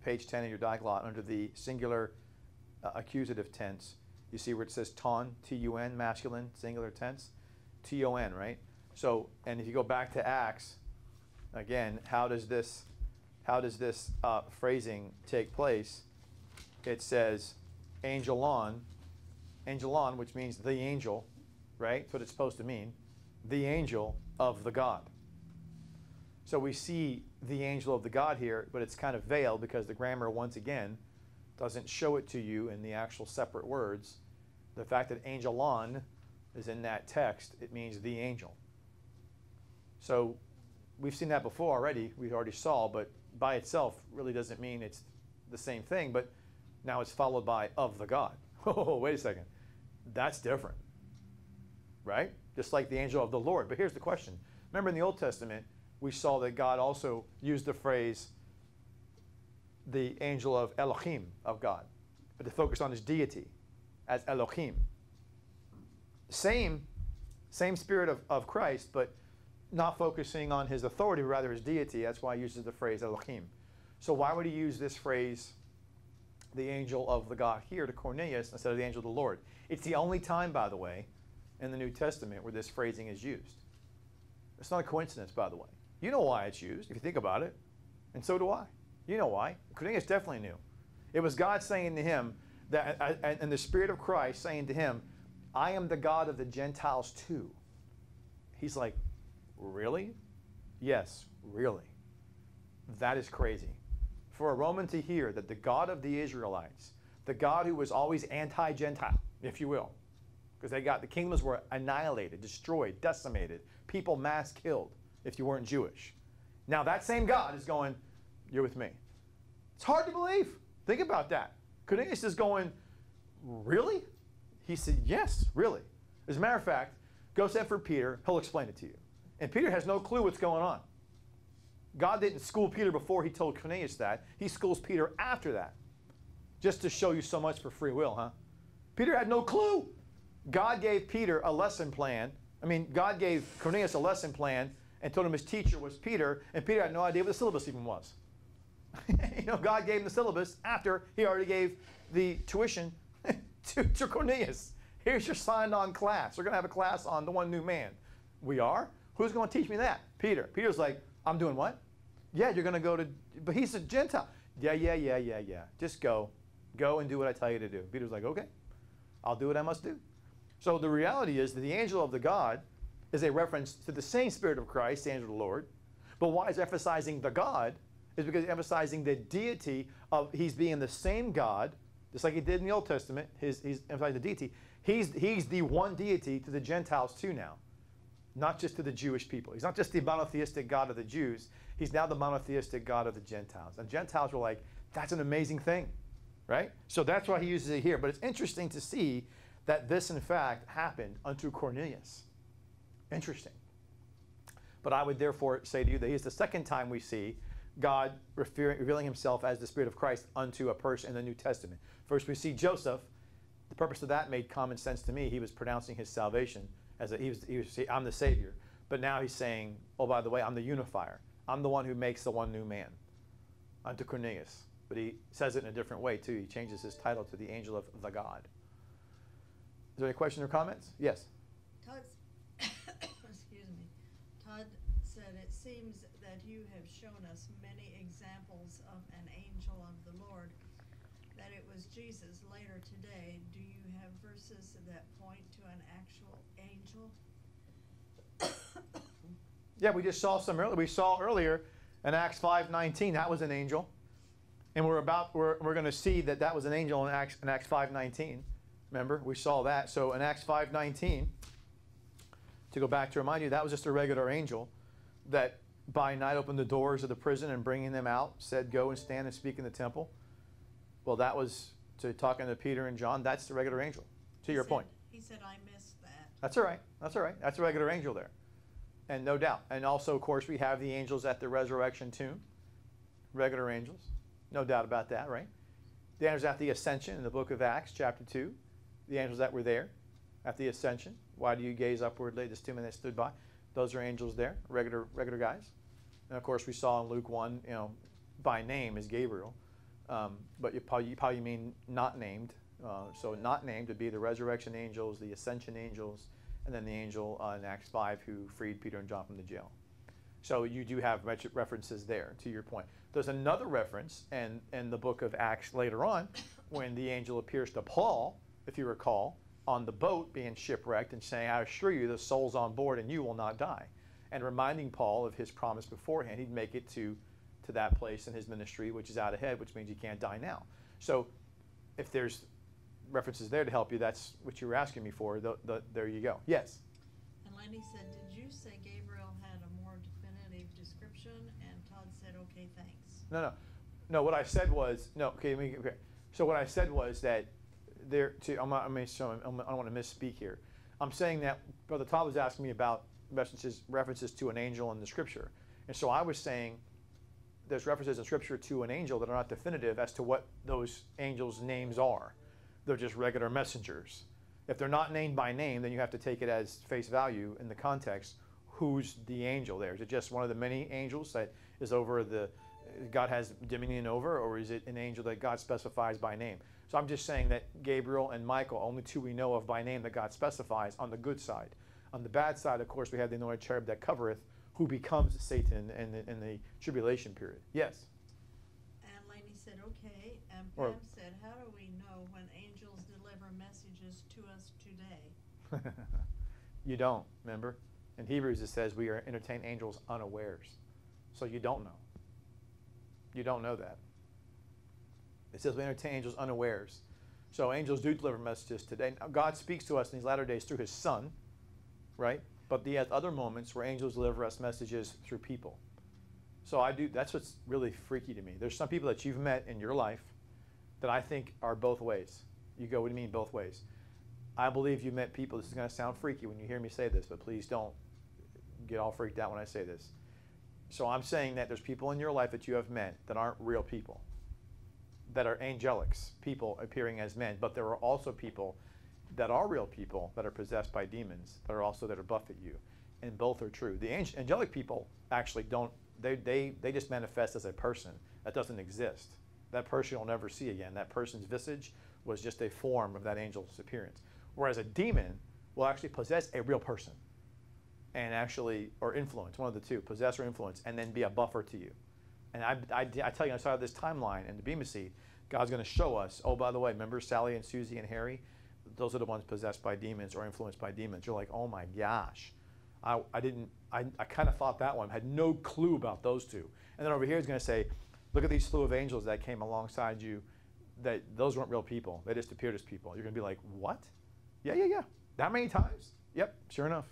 page 10 in your Diaglott under the singular uh, accusative tense. You see where it says ton, T-U-N, masculine, singular tense. T-O-N, right? So, and if you go back to Acts, again, how does this, how does this uh, phrasing take place? It says, angelon, angelon, which means the angel, right? That's what it's supposed to mean. The angel of the God. So we see the angel of the God here, but it's kind of veiled because the grammar, once again, doesn't show it to you in the actual separate words. The fact that angelon is in that text, it means the angel. So we've seen that before already, we already saw, but by itself really doesn't mean it's the same thing, but now it's followed by of the God. Oh, wait a second. That's different. Right? Just like the angel of the Lord. But here's the question. Remember in the Old Testament, we saw that God also used the phrase the angel of Elohim, of God, but to focus on his deity as Elohim. Same, same spirit of, of Christ, but not focusing on his authority, rather his deity. That's why he uses the phrase Elohim. So why would he use this phrase, the angel of the God, here to Cornelius instead of the angel of the Lord? It's the only time, by the way, in the New Testament where this phrasing is used. It's not a coincidence, by the way. You know why it's used, if you think about it. And so do I. You know why. Cornelius definitely knew. It was God saying to him, that, and the Spirit of Christ saying to him, I am the God of the Gentiles too. He's like, Really? Yes, really. That is crazy. For a Roman to hear that the God of the Israelites, the God who was always anti Gentile, if you will, because they got the kingdoms were annihilated, destroyed, decimated, people mass killed if you weren't Jewish. Now that same God is going, You're with me. It's hard to believe. Think about that. Cornelius is going, Really? He said, Yes, really. As a matter of fact, go set for Peter, he'll explain it to you. And Peter has no clue what's going on. God didn't school Peter before he told Cornelius that. He schools Peter after that. Just to show you so much for free will, huh? Peter had no clue. God gave Peter a lesson plan. I mean, God gave Cornelius a lesson plan and told him his teacher was Peter, and Peter had no idea what the syllabus even was. you know, God gave him the syllabus after he already gave the tuition to, to Cornelius. Here's your signed on class. We're going to have a class on the one new man. We are? Who's going to teach me that? Peter. Peter's like, I'm doing what? Yeah, you're going to go to, but he's a Gentile. Yeah, yeah, yeah, yeah, yeah. Just go. Go and do what I tell you to do. Peter's like, okay, I'll do what I must do. So the reality is that the angel of the God is a reference to the same Spirit of Christ, the angel of the Lord. But why is emphasizing the God? Is because emphasizing the deity of he's being the same God, just like he did in the Old Testament. His, he's emphasizing the deity. He's, he's the one deity to the Gentiles too now not just to the Jewish people. He's not just the monotheistic God of the Jews, he's now the monotheistic God of the Gentiles. And Gentiles were like, that's an amazing thing, right? So that's why he uses it here. But it's interesting to see that this, in fact, happened unto Cornelius. Interesting. But I would therefore say to you that he's the second time we see God revealing himself as the Spirit of Christ unto a person in the New Testament. First, we see Joseph. The purpose of that made common sense to me. He was pronouncing his salvation as a, he was, he was, I'm the Savior. But now he's saying, oh, by the way, I'm the unifier. I'm the one who makes the one new man unto Cornelius. But he says it in a different way, too. He changes his title to the angel of the God. Is there any questions or comments? Yes. Todd, excuse me. Todd said, it seems that you have shown us many examples of an angel of the Lord, that it was Jesus later today. Do you have verses that point to an actual angel? Yeah, we just saw some earlier. We saw earlier in Acts 5:19 that was an angel, and we're about we're, we're going to see that that was an angel in Acts in Acts 5:19. Remember, we saw that. So in Acts 5:19, to go back to remind you, that was just a regular angel that by night opened the doors of the prison and bringing them out said, "Go and stand and speak in the temple." Well, that was to talking to Peter and John. That's the regular angel. To He your said- point. He said, I missed that. That's all right. That's all right. That's a regular angel there. And no doubt. And also, of course, we have the angels at the resurrection tomb. Regular angels. No doubt about that, right? The angels at the ascension in the book of Acts, chapter 2. The angels that were there at the ascension. Why do you gaze upwardly? This two men that stood by. Those are angels there, regular, regular guys. And of course, we saw in Luke 1, you know, by name is Gabriel. Um, but you probably, you probably mean not named. Uh, so not named would be the resurrection angels, the ascension angels, and then the angel uh, in Acts 5 who freed Peter and John from the jail. So you do have ref- references there, to your point. There's another reference in, in the book of Acts later on when the angel appears to Paul, if you recall, on the boat being shipwrecked and saying, I assure you, the soul's on board and you will not die. And reminding Paul of his promise beforehand, he'd make it to, to that place in his ministry, which is out ahead, which means he can't die now. So if there's references there to help you, that's what you were asking me for. The, the, there you go. Yes. And Lenny said, did you say Gabriel had a more definitive description? And Todd said, okay, thanks. No, no, no. What I said was no. Okay, let me, okay. So what I said was that there. To I'm not. I mean, so I'm, I don't want to misspeak here. I'm saying that Brother Todd was asking me about references references to an angel in the Scripture, and so I was saying there's references in Scripture to an angel that are not definitive as to what those angels' names are. They're just regular messengers. If they're not named by name, then you have to take it as face value in the context. Who's the angel there? Is it just one of the many angels that is over the God has dominion over, or is it an angel that God specifies by name? So I'm just saying that Gabriel and Michael, only two we know of by name that God specifies on the good side. On the bad side, of course, we have the anointed cherub that covereth, who becomes Satan in the, in the tribulation period. Yes. And Lainey said, okay, and Or- Pam said, how do we know when angels deliver messages to us today? you don't, remember? In Hebrews it says we are entertain angels unawares. So you don't know. You don't know that. It says we entertain angels unawares. So angels do deliver messages today. Now, God speaks to us in these latter days through his son, right? But he has other moments where angels deliver us messages through people. So I do that's what's really freaky to me. There's some people that you've met in your life that I think are both ways. You go, what do you mean both ways? I believe you met people. This is going to sound freaky when you hear me say this, but please don't get all freaked out when I say this. So I'm saying that there's people in your life that you have met that aren't real people, that are angelics, people appearing as men, but there are also people that are real people that are possessed by demons that are also that are buffet you, and both are true. The ang- angelic people actually don't. They, they, they just manifest as a person that doesn't exist. That person you'll never see again. That person's visage was just a form of that angel's appearance. Whereas a demon will actually possess a real person and actually, or influence, one of the two, possess or influence, and then be a buffer to you. And I, I, I tell you, I saw this timeline in the Bema Seat. God's going to show us, oh, by the way, remember Sally and Susie and Harry? Those are the ones possessed by demons or influenced by demons. You're like, oh my gosh. I, I didn't, I, I kind of thought that one, had no clue about those two. And then over here, he's going to say, look at these slew of angels that came alongside you, that those weren't real people. They just appeared as people. You're going to be like, what? Yeah, yeah, yeah. That many times? Yep, sure enough.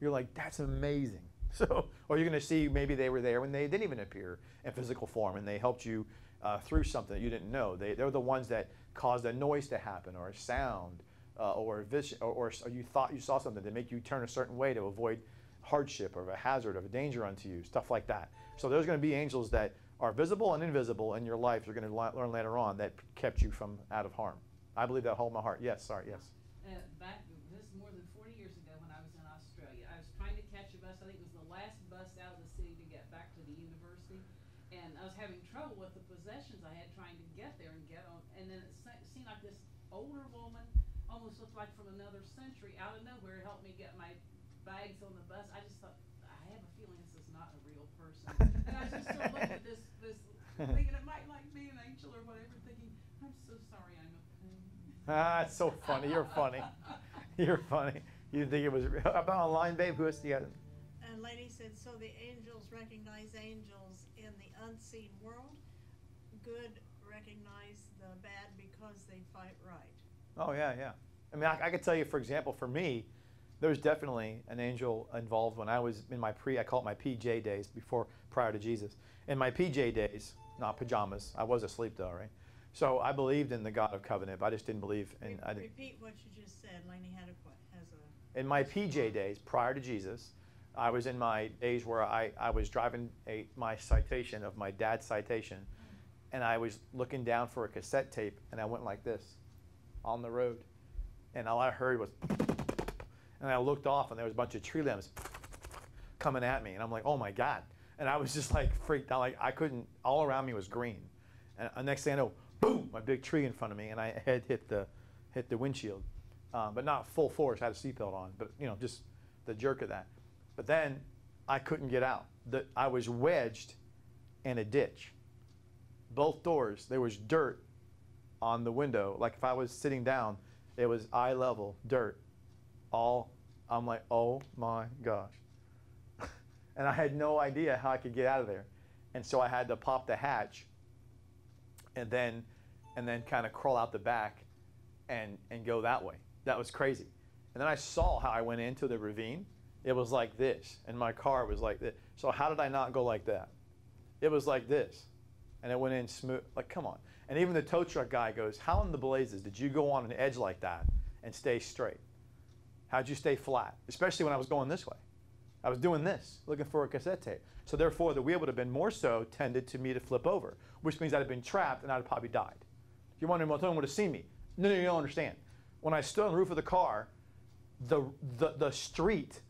You're like, that's amazing. So, or you're going to see maybe they were there when they didn't even appear in physical form and they helped you uh, through something that you didn't know. They, they're the ones that caused a noise to happen or a sound uh, or, vision, or, or, or you thought you saw something to make you turn a certain way to avoid hardship or a hazard of a danger unto you, stuff like that. So there's going to be angels that are visible and invisible in your life. You're going to learn later on that kept you from out of harm. I believe that whole my heart. Yes, sorry, yes. Uh, back, this is more than forty years ago when I was in Australia. I was trying to catch a bus, I think it was the last bus out of the city to get back to the university. And I was having trouble with the possessions I had trying to get there and get on, and then it seemed like this older woman, almost looked like from another century, out of nowhere helped me get my bags on the bus. I just thought, I have a feeling this is not a real person. And I was just still looking at this, this, thinking it might like be an angel or whatever, thinking, I'm so sorry I'm a pain. Ah, it's so funny. You're funny. You're funny. You didn't think it was real. About online, babe? Who else do you got? And Lady said, so the angels recognize angels in the unseen world. Good recognize the bad because they fight right. Oh yeah, yeah. I mean, I, I could tell you, for example, for me, there was definitely an angel involved when I was in my pre. I call it my PJ days before prior to Jesus. In my PJ days, not pajamas. I was asleep though, right? So I believed in the God of covenant, but I just didn't believe in. Re- I didn't, Repeat what you just said. Lainey had a, has a. in my PJ days prior to Jesus, I was in my days where I, I was driving a my citation of my dad's citation, mm. and I was looking down for a cassette tape, and I went like this, on the road, and all I heard was, and I looked off, and there was a bunch of tree limbs coming at me, and I'm like, oh my god, and I was just like freaked out, like I couldn't. All around me was green, and the next thing I know, boom, a big tree in front of me, and I had hit the hit the windshield, um, but not full force. I had a seatbelt on, but you know, just the jerk of that. But then I couldn't get out. The, I was wedged in a ditch. Both doors, there was dirt on the window. Like if I was sitting down, it was eye level dirt. All I'm like, oh my gosh. and I had no idea how I could get out of there. And so I had to pop the hatch and then and then kind of crawl out the back and and go that way. That was crazy. And then I saw how I went into the ravine. It was like this, and my car was like this. So how did I not go like that? It was like this, and it went in smooth. Like come on. And even the tow truck guy goes, "How in the blazes did you go on an edge like that and stay straight? How'd you stay flat? Especially when I was going this way." I was doing this, looking for a cassette tape. So therefore, the wheel would have been more so tended to me to flip over, which means I'd have been trapped and I'd have probably died. If you're wondering, well, no one would have seen me. No, no, you don't understand. When I stood on the roof of the car, the, the, the street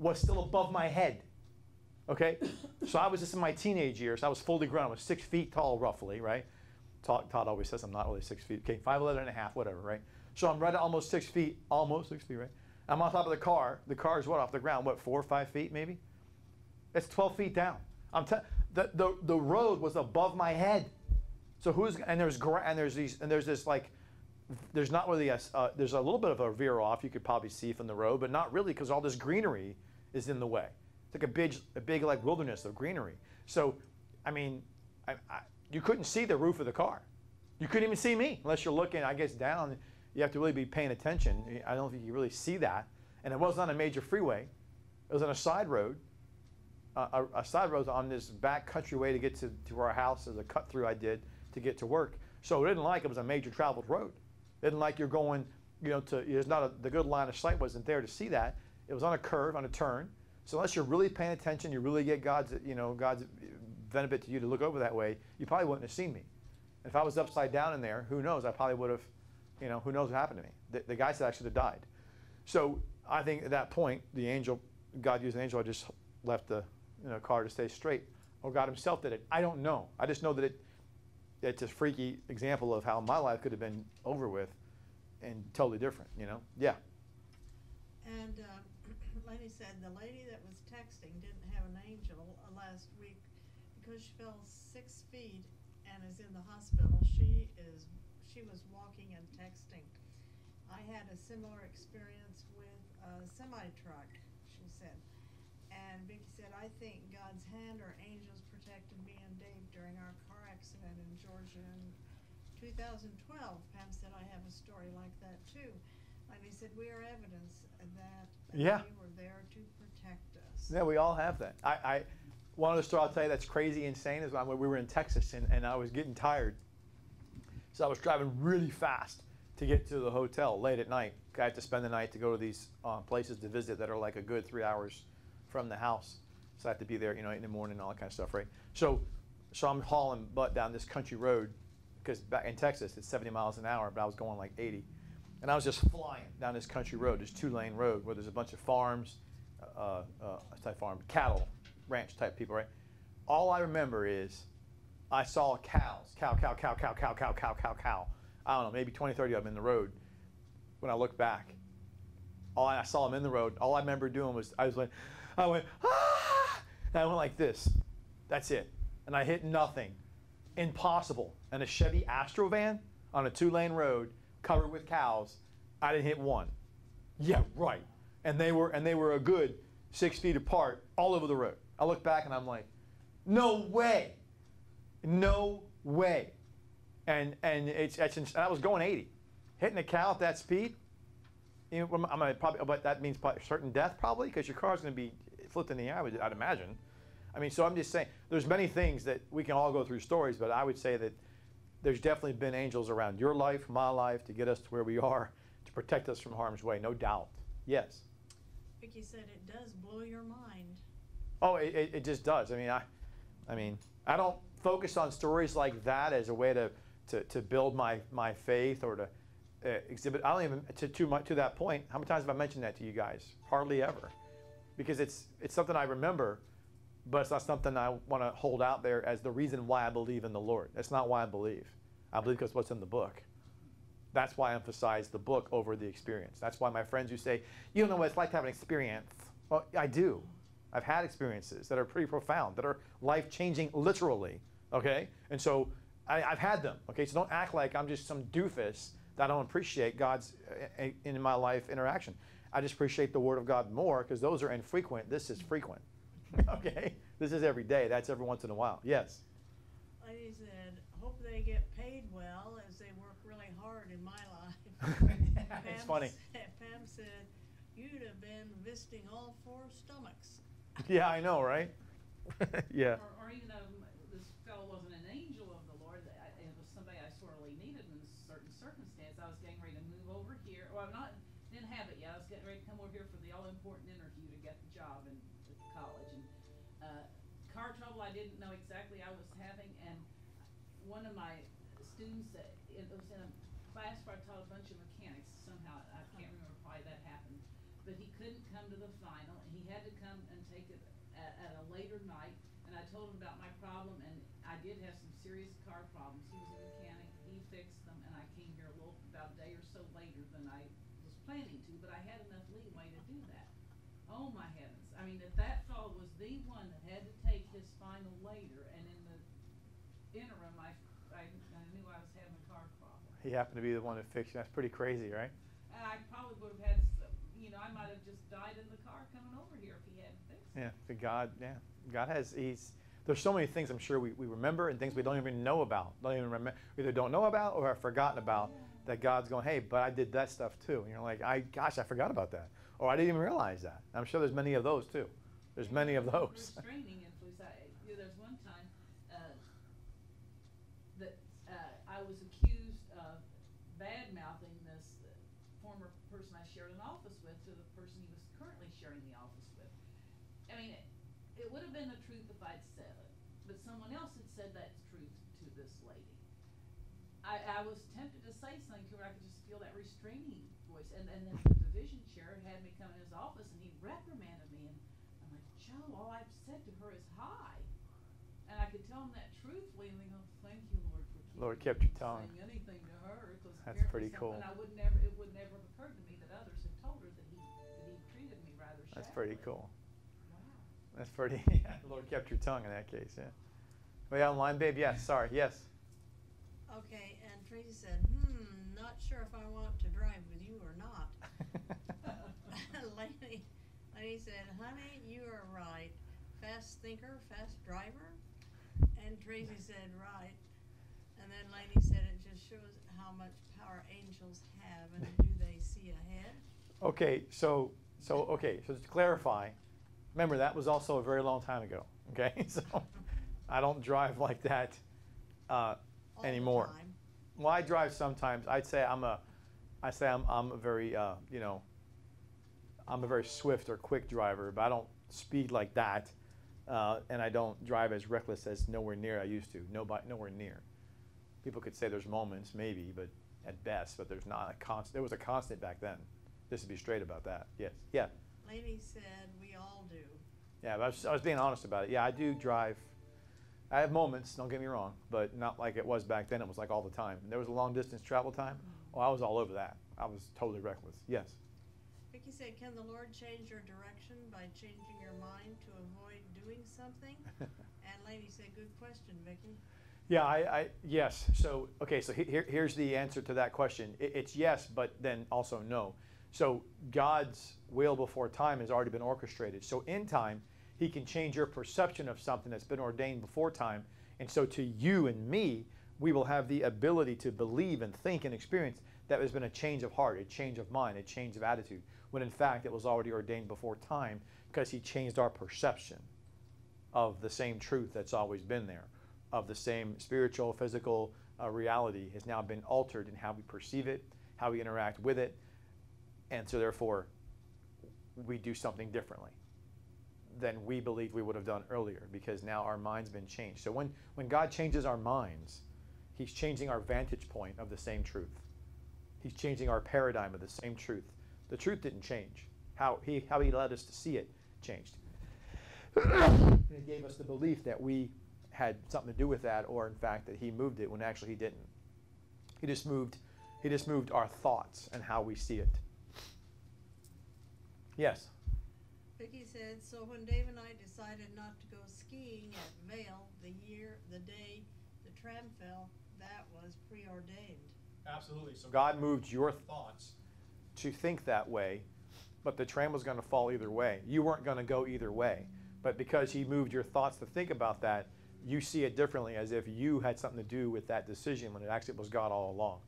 was still above my head. Okay? so I was just in my teenage years. I was fully grown. I was six feet tall, roughly, right? Todd, Todd always says I'm not really six feet. Okay, five eleven and a half, whatever, right? So I'm right at almost six feet, almost six feet, right? I'm on top of the car. The car is what off the ground? What four or five feet maybe? It's 12 feet down. I'm te- the, the the road was above my head. So who's and there's gra- and there's these and there's this like there's not really a uh, there's a little bit of a veer off you could probably see from the road, but not really because all this greenery is in the way. It's like a big a big like wilderness of greenery. So I mean, I, I, you couldn't see the roof of the car. You couldn't even see me unless you're looking, I guess, down. You have to really be paying attention. I don't think you really see that. And it wasn't on a major freeway. It was on a side road. Uh, a, a side road on this back country way to get to, to our house as a cut through I did to get to work. So it didn't like it was a major traveled road. It didn't like you're going, you know, to not a, the good line of sight wasn't there to see that. It was on a curve, on a turn. So unless you're really paying attention, you really get God's, you know, God's benefit to you to look over that way, you probably wouldn't have seen me. If I was upside down in there, who knows? I probably would have, you know, who knows what happened to me. The, the guy said I should have died. So I think at that point, the angel, God used an angel, I just left the you know, car to stay straight. Or God himself did it. I don't know. I just know that it, it's a freaky example of how my life could have been over with and totally different, you know? Yeah. And uh, Lenny said the lady that was texting didn't have an angel uh, last week because she fell six feet and is in the hospital. She is she was walking and texting. I had a similar experience with a semi truck. She said, and Vicky said, I think God's hand or angels protected me and Dave during our car accident in Georgia in 2012. Pam said I have a story like that too. And they said, we are evidence that Yeah. they were there to protect us. Yeah, we all have that. I, I one other story I'll tell you that's crazy insane is when we were in Texas and, and I was getting tired. So I was driving really fast to get to the hotel late at night. I had to spend the night to go to these um, places to visit that are like a good three hours from the house. So I had to be there, you know, in the morning and all that kind of stuff, right? So, so I'm hauling butt down this country road because back in Texas it's 70 miles an hour, but I was going like 80, and I was just flying down this country road, this two-lane road where there's a bunch of farms, uh, uh, farm, cattle, ranch type people, right? All I remember is I saw cows, cow, cow, cow, cow, cow, cow, cow, cow, cow. I don't know, maybe 20, 30 of them in the road. When I look back, all I, I saw them in the road. All I remember doing was I was like, I went ah, and I went like this. That's it, and I hit nothing. Impossible. And a Chevy Astro van on a two-lane road covered with cows, I didn't hit one. Yeah, right. And they were and they were a good six feet apart all over the road. I look back and I'm like, no way, no way. And and it's, it's and I was going 80, hitting a cow at that speed. You know, I'm gonna probably, but that means certain death probably because your car's going to be flipped in the air. I'd imagine. I mean, so I'm just saying, there's many things that we can all go through stories, but I would say that there's definitely been angels around your life, my life, to get us to where we are, to protect us from harm's way, no doubt. Yes. Vicky said it does blow your mind. Oh, it, it, it just does. I mean, I, I mean, I don't focus on stories like that as a way to, to, to build my, my faith or to uh, exhibit. I don't even to to, my, to that point. How many times have I mentioned that to you guys? Hardly ever, because it's it's something I remember, but it's not something I want to hold out there as the reason why I believe in the Lord. That's not why I believe. I believe because what's in the book. That's why I emphasize the book over the experience. That's why my friends who say, you don't know what it's like to have an experience. Well, I do. I've had experiences that are pretty profound, that are life changing literally. Okay? And so I, I've had them. Okay? So don't act like I'm just some doofus that I don't appreciate God's uh, in my life interaction. I just appreciate the Word of God more because those are infrequent. This is frequent. okay? This is every day. That's every once in a while. Yes. Lady said, hope they get paid well as they work really hard in my life. it's funny. said- Pam said, you'd have been visiting all four stomachs yeah, I know, right? yeah. Or, or, even though this fellow wasn't an angel of the Lord, I, it was somebody I sorely needed in a certain circumstance. I was getting ready to move over here. Well, I'm not didn't have it yet. I was getting ready to come over here for the all important interview to get the job in at the college and uh, car trouble. I didn't know exactly I was having, and one of my students that it was in a class where I taught a bunch of later night, and I told him about my problem, and I did have some serious car problems. He was a mechanic, he fixed them, and I came here a little, about a day or so later than I was planning to, but I had enough leeway to do that. Oh my heavens, I mean, if that fellow was the one that had to take his final later, and in the interim, I, I, I knew I was having a car problem. He happened to be the one that fixed you. That's pretty crazy, right? And I probably would have had, some- you know, I might have just died in the car coming over here if he hadn't fixed it. Yeah, the God, yeah. God has, he's, there's so many things I'm sure we, we remember and things we don't even know about. Don't even remember, either don't know about or have forgotten about that God's going, hey, but I did that stuff too. And you're like, I, gosh, I forgot about that. Or I didn't even realize that. I'm sure there's many of those too. There's many of those. Restraining influence, I, you know, there's one time, uh, that, uh, I was accused of bad mouthing this uh, former person I shared an office with to the person he was currently sharing the office with. I mean, it, it would have been the truth if I'd said it, but someone else had said that truth to this lady. I, I was tempted to say something to her, I could just feel that restraining voice, and, and then hmm. the division chair had me come in his office and he reprimanded me, and I'm like, Joe, all I've said to her is hi. And I could tell him that truthfully, and they go, thank you, Lord, for keeping Lord kept your tongue. saying anything to her, 'cause That's pretty cool. something I would never, it would never have occurred to me that others had told her that he, that he treated me rather shabbily. That's pretty cool. Wow. That's pretty, Lord kept your tongue in that case, yeah. Well, yeah, online, babe, yes, sorry, yes. Okay, and Tracy said, hmm, not sure if I want to drive with you or not. Laney, Laney said, honey, you are right. Fast thinker, fast driver? And Tracy said, right. And then Laney said, it just shows how much power angels have and do they see ahead? Okay, so, so, okay, so to clarify, remember, that was also a very long time ago, okay? So, I don't drive like that, uh, anymore. Well, I drive sometimes, I'd say I'm a, I say I'm, I'm a very, uh, you know, I'm a very swift or quick driver, but I don't speed like that. Uh, and I don't drive as reckless as nowhere near I used to, nobody, nowhere near. People could say there's moments, maybe, but at best, but there's not a constant, there was a constant back then. Just to be straight about that, yes, yeah. Laney said, we all do. Yeah, but I was, I was being honest about it. Yeah, I do drive. I have moments, don't get me wrong, but not like it was back then. It was like all the time. There was a long distance travel time. Mm-hmm. Oh, I was all over that. I was totally reckless. Yes. Vicky said, can the Lord change your direction by changing your mind to avoid doing something? And Lady said, good question, Vicky. Yeah, I, I yes. So okay, so here, here's the answer to that question. It, it's yes, but then also no. So God's will before time has already been orchestrated. So in time, He can change your perception of something that's been ordained before time, and so to you and me, we will have the ability to believe and think and experience that there's been a change of heart, a change of mind, a change of attitude. When in fact it was already ordained before time because He changed our perception of the same truth that's always been there, of the same spiritual, physical uh, reality has now been altered in how we perceive it, how we interact with it, and so therefore we do something differently than we believed we would have done earlier because now our mind's been changed. So when, when God changes our minds, He's changing our vantage point of the same truth. He's changing our paradigm of the same truth. The truth didn't change. How He, how he led us to see it changed. And he gave us the belief that we had something to do with that, or in fact that he moved it when actually he didn't. He just moved, he just moved our thoughts and how we see it. Yes. Vicky said, so when Dave and I decided not to go skiing at Vail the year, the day the tram fell, that was preordained. Absolutely. So God moved your thoughts. to think that way, but the tram was going to fall either way. You weren't going to go either way. But because he moved your thoughts to think about that, you see it differently as if you had something to do with that decision when it actually was God all along.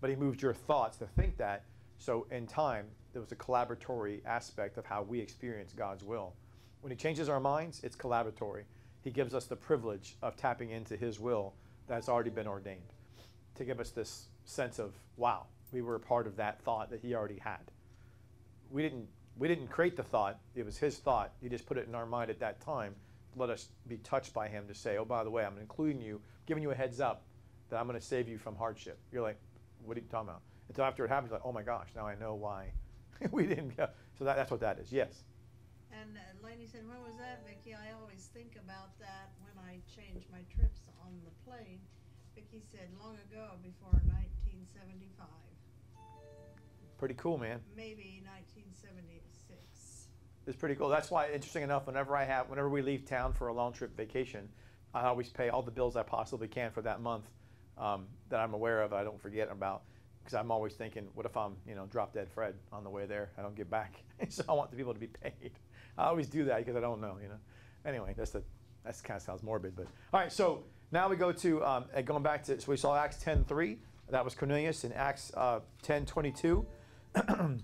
But he moved your thoughts to think that. So in time, there was a collaboratory aspect of how we experience God's will. When he changes our minds, it's collaboratory. He gives us the privilege of tapping into his will that's already been ordained to give us this sense of, wow, we were a part of that thought that he already had. We didn't, we didn't create the thought, it was his thought. He just put it in our mind at that time let us be touched by him to say, oh, by the way, I'm including you, giving you a heads up that I'm going to save you from hardship. You're like, what are you talking about? Until after it happens, like, oh my gosh, now I know why we didn't go. So that, that's what that is. Yes. And uh, Lainey said, when was that, Vicky? I always think about that when I change my trips on the plane. Vicky said, long ago, before nineteen seventy-five, Pretty cool, man. maybe nineteen seventy-six. It's pretty cool. That's why, interesting enough, whenever I have, whenever we leave town for a long trip vacation, I always pay all the bills I possibly can for that month um, that I'm aware of. I don't forget about because I'm always thinking, what if I'm, you know, drop dead Fred on the way there? I don't get back, so I want the people to be paid. I always do that because I don't know, you know. Anyway, that's the that's kind of sounds morbid, but all right. So now we go to um, going back to so we saw Acts 10:3. That was Cornelius in Acts uh, 10:22.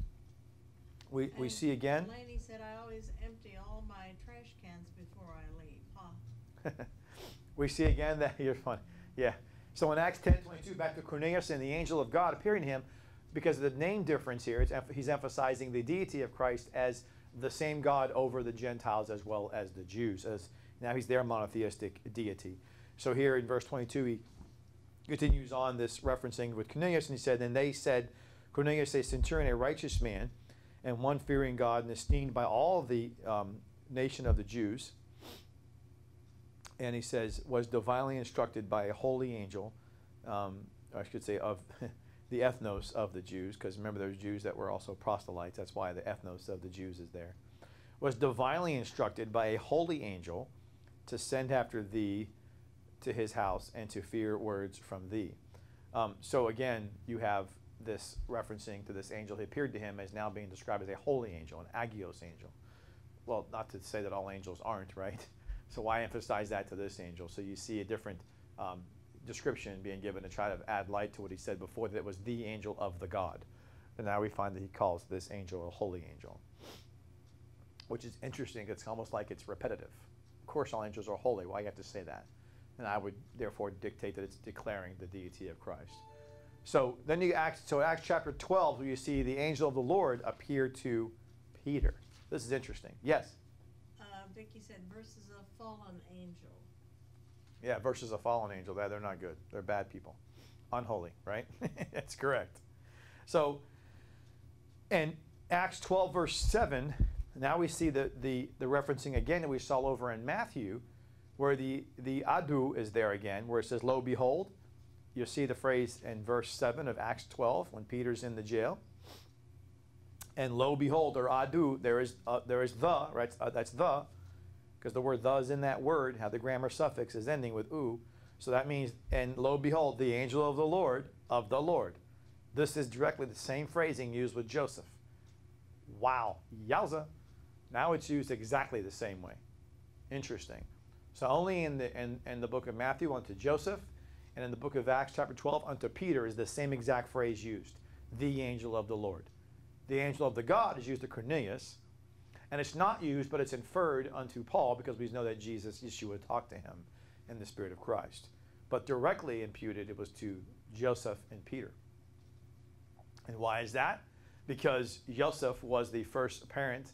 we we see again. Lainey said, I always empty all my trash cans before I leave, huh? we see again that you're funny. Yeah. So in Acts 10 22, back to Cornelius and the angel of God appearing to him, because of the name difference here, he's emphasizing the deity of Christ as the same God over the Gentiles as well as the Jews. As now he's their monotheistic deity. So here in verse 22, he continues on this referencing with Cornelius, and he said, And they said, Cornelius, a centurion, a righteous man, and one fearing God and esteemed by all the um, nation of the Jews and he says was divinely instructed by a holy angel um, i should say of the ethnos of the jews because remember there's jews that were also proselytes that's why the ethnos of the jews is there. Was divinely instructed by a holy angel to send after thee to his house and to fear words from thee. Um, so again you have this referencing to this angel who appeared to him as now being described as a holy angel an agios angel. Well not to say that all angels aren't right so why emphasize that to this angel? So you see a different um, description being given to try to add light to what he said before that it was the angel of the God. And now we find that he calls this angel a holy angel, which is interesting. It's almost like it's repetitive. Of course, all angels are holy. Why you have to say that? And I would therefore dictate that it's declaring the deity of Christ. So then you act. So Acts chapter 12, where you see the angel of the Lord appear to Peter. This is interesting. Yes. Uh, Vicky said, versus a fallen angel. Yeah, versus a fallen angel. That they're not good. They're bad people, unholy. Right? That's correct. So, in Acts 12 verse 7, now we see the, the the referencing again that we saw over in Matthew, where the the adu is there again, where it says, "Lo, behold." You'll see the phrase in verse 7 of Acts 12 when Peter's in the jail. And lo, behold, or adu, there is uh, there is the right. Uh, that's the because the word the is in that word, how the grammar suffix is ending with u. So that means, and lo, behold, the angel of the Lord, of the Lord. This is directly the same phrasing used with Joseph. Wow, yowza. Now it's used exactly the same way. Interesting. So only in the, in, in the book of Matthew unto Joseph, and in the book of Acts chapter 12 unto Peter is the same exact phrase used. The angel of the Lord. The angel of the God is used to Cornelius, and it's not used, but it's inferred unto Paul because we know that Jesus, Yeshua, talked to him in the Spirit of Christ. But directly imputed, it was to Joseph and Peter. And why is that? Because Joseph was the first parent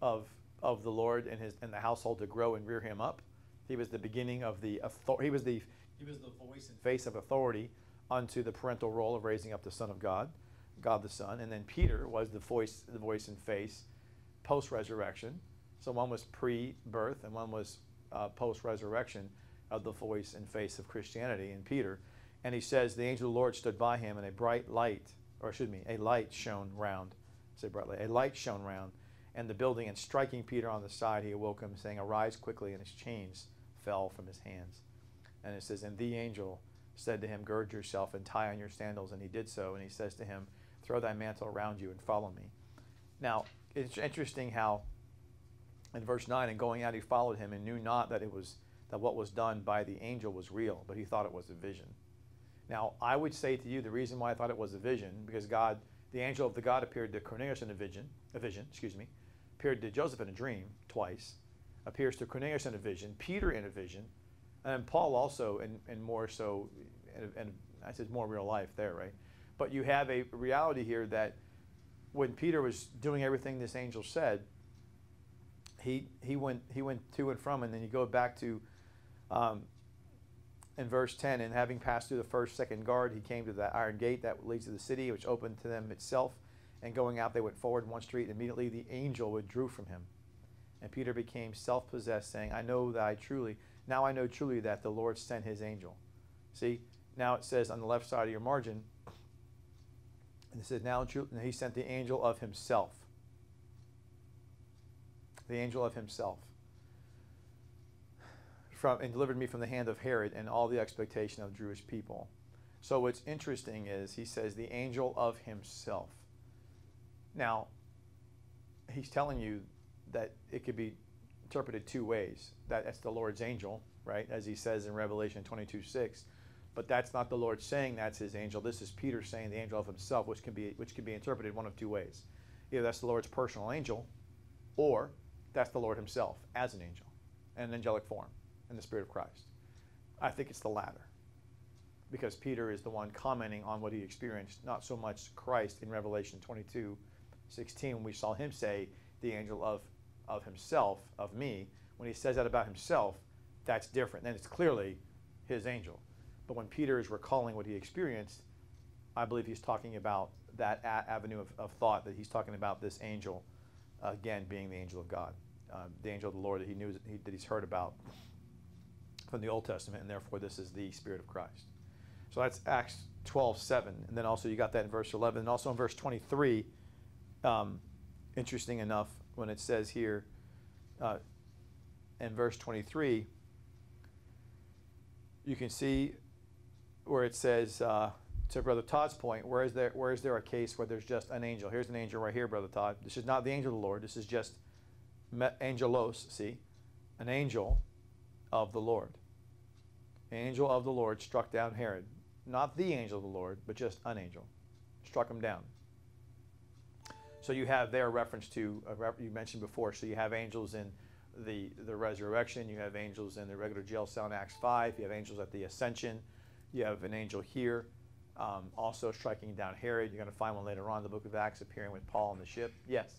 of, of the Lord and his and the household to grow and rear him up. He was the beginning of the author- he was the he was the voice and face of authority unto the parental role of raising up the Son of God, God the Son. And then Peter was the voice the voice and face post resurrection. So one was pre birth and one was uh, post resurrection of the voice and face of Christianity in Peter. And he says, The angel of the Lord stood by him, and a bright light, or excuse me, a light shone round. Say brightly, a light shone round and the building, and striking Peter on the side, he awoke him, saying, Arise quickly, and his chains fell from his hands. And it says, And the angel said to him, Gird yourself and tie on your sandals. And he did so. And he says to him, Throw thy mantle around you and follow me. Now, it's interesting how in verse 9 and going out he followed him and knew not that it was that what was done by the angel was real but he thought it was a vision. Now i would say to you the reason why i thought it was a vision because god the angel of the god appeared to cornelius in a vision a vision excuse me appeared to joseph in a dream twice appears to cornelius in a vision peter in a vision and paul also and, and more so and, i said more real life there right? But you have a reality here that when Peter was doing everything this angel said, he he went he went to and from, and then you go back to um, in verse ten, and having passed through the first second guard, he came to the iron gate that leads to the city, which opened to them itself. And going out, they went forward one street, and immediately the angel withdrew from him. And Peter became self possessed, saying, I know that I truly, now I know truly that the Lord sent his angel. See, now it says on the left side of your margin, and it says, Now he sent the angel of himself. The angel of himself. From, and delivered me from the hand of Herod and all the expectation of Jewish people. So what's interesting is he says the angel of himself. Now, he's telling you that it could be interpreted two ways. That that's the Lord's angel, right? As he says in Revelation 22 6. But that's not the Lord saying that's his angel. This is Peter saying the angel of himself, which can be which can be interpreted one of two ways. Either that's the Lord's personal angel, or that's the Lord himself as an angel, in an angelic form, in the Spirit of Christ. I think it's the latter. Because Peter is the one commenting on what he experienced, not so much Christ in Revelation 22 16, when we saw him say, the angel of, of himself, of me. When he says that about himself, that's different. Then it's clearly his angel. But when Peter is recalling what he experienced, I believe he's talking about that avenue of, of thought, that he's talking about this angel, again, being the angel of God, uh, the angel of the Lord that he knew, he, that he's heard about from the Old Testament, and therefore this is the Spirit of Christ. So that's Acts 12, 7. And then also you got that in verse 11. And also in verse 23, um, interesting enough, when it says here uh, in verse 23, you can see where it says, uh, to Brother Todd's point, where is there where is there a case where there's just an angel? Here's an angel right here, Brother Todd. This is not the angel of the Lord. This is just angelos, see? An angel of the Lord. An angel of the Lord struck down Herod. Not the angel of the Lord, but just an angel. Struck him down. So you have there reference to, rep- you mentioned before, so you have angels in the, the resurrection, you have angels in the regular jail cell in Acts 5, you have angels at the ascension, you have an angel here, um, also striking down Herod. You're going to find one later on in the book of Acts appearing with Paul on the ship. Yes?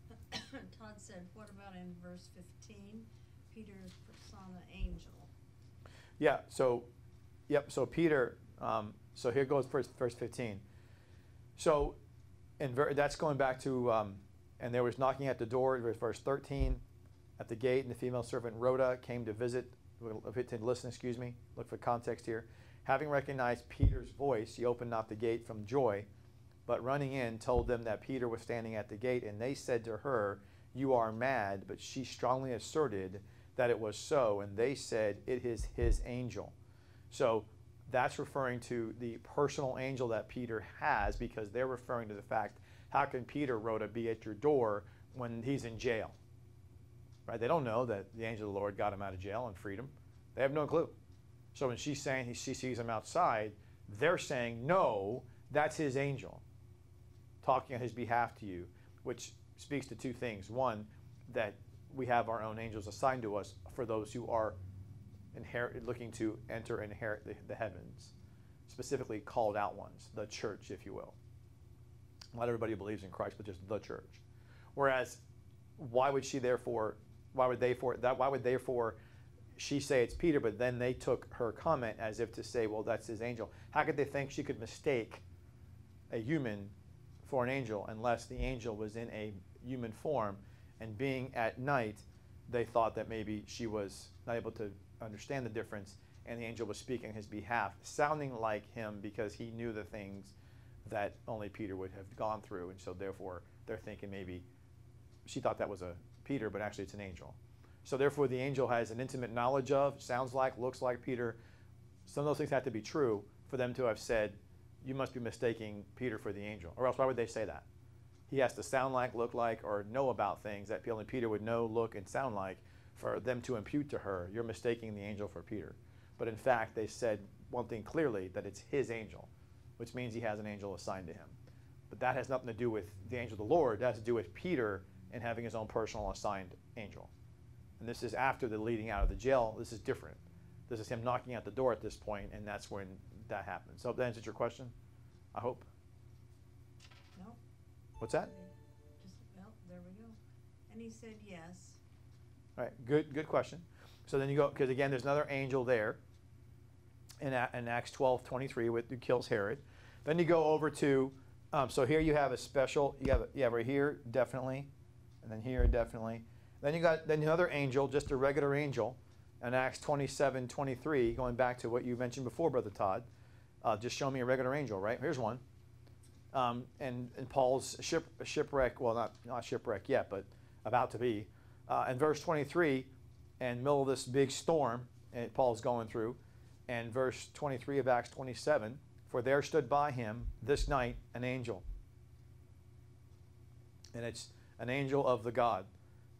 Todd said, what about in verse fifteen, Peter's persona angel? Yeah, so, yep, so Peter, um, so here goes verse, verse 15. So, and ver- that's going back to, um, and there was knocking at the door, verse- verse 13, at the gate, and the female servant Rhoda came to visit, to listen, excuse me, look for context here. Having recognized Peter's voice, he opened not the gate from joy, but running in, told them that Peter was standing at the gate, and they said to her, You are mad. But she strongly asserted that it was so, and they said, It is his angel. So that's referring to the personal angel that Peter has because they're referring to the fact how can Peter, Rhoda, be at your door when he's in jail? Right? They don't know that the angel of the Lord got him out of jail and freed him. They have no clue. So when she's saying he, she sees him outside, they're saying, No, that's his angel talking on his behalf to you, which speaks to two things. One, that we have our own angels assigned to us for those who are inherit, looking to enter and inherit the, the heavens, specifically called out ones, the church, if you will. Not everybody believes in Christ, but just the church. Whereas, why would she therefore? Why would they for that? Why would therefore she say it's Peter? But then they took her comment as if to say, well, that's his angel. How could they think she could mistake a human for an angel unless the angel was in a human form? And being at night, they thought that maybe she was not able to understand the difference, and the angel was speaking on his behalf, sounding like him because he knew the things that only Peter would have gone through, and so therefore they're thinking maybe she thought that was a Peter, but actually it's an angel. So therefore the angel has an intimate knowledge of, sounds like, looks like Peter. Some of those things have to be true for them to have said, you must be mistaking Peter for the angel. Or else why would they say that? He has to sound like, look like, or know about things that only Peter would know, look, and sound like for them to impute to her, you're mistaking the angel for Peter. But in fact, they said one thing clearly that it's his angel, which means he has an angel assigned to him. But that has nothing to do with the angel of the Lord. That has to do with Peter and having his own personal assigned angel. And this is after the leading out of the jail. This is different. This is him knocking at the door at this point, and that's when that happens. So that answers your question, I hope. No? What's that? Just, well, there we go. And he said yes. All right, good, good question. So then you go, because again, there's another angel there in, in Acts 12, 23, with, who kills Herod. Then you go over to, um, so here you have a special, you have, you have right here, definitely, and then here, definitely. Then you got, then another angel, just a regular angel, in Acts 27, 23, going back to what you mentioned before, Brother Todd. Uh, just show me a regular angel, right? Here's one. Um, and, and Paul's ship, shipwreck, well, not, not shipwreck yet, but about to be. Uh, in verse 23, in the middle of this big storm and Paul's going through, and verse 23 of Acts 27, for there stood by him this night an angel. And it's an angel of the God.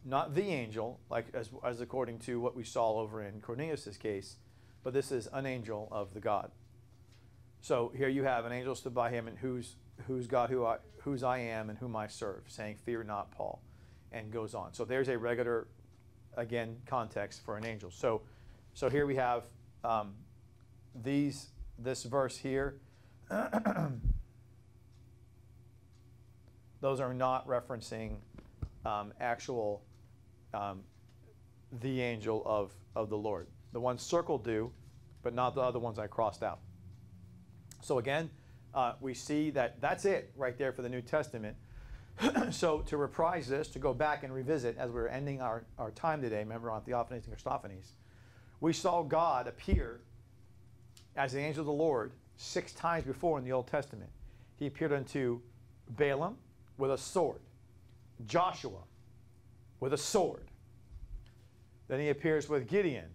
Not the angel, like as, as according to what we saw over in Cornelius' case, but this is an angel of the God. So here you have an angel stood by him and who's who's God who I whose I am and whom I serve, saying, Fear not, Paul, and goes on. So there's a regular again context for an angel. So so here we have um, these this verse here. Those are not referencing um, actual um, the angel of, of the Lord. The ones circled do, but not the other ones I crossed out. So again, uh, we see that that's it right there for the New Testament. so to reprise this, to go back and revisit as we are ending our, our time today, remember on Theophanies and Christophanies, we saw God appear as the angel of the Lord six times before in the Old Testament. He appeared unto Balaam with a sword, Joshua with a sword. Then he appears with Gideon,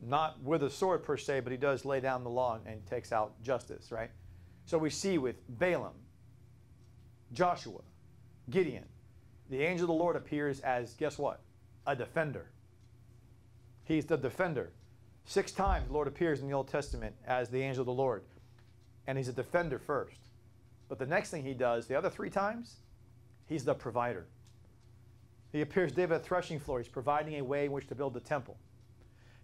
not with a sword per se, but he does lay down the law and takes out justice, right? So we see with Balaam, Joshua, Gideon, the angel of the Lord appears as, guess what? A defender. He's the defender. Six times the Lord appears in the Old Testament as the angel of the Lord, and he's a defender first. But the next thing he does, the other three times, he's the provider. He appears David the threshing floor. He's providing a way in which to build the temple.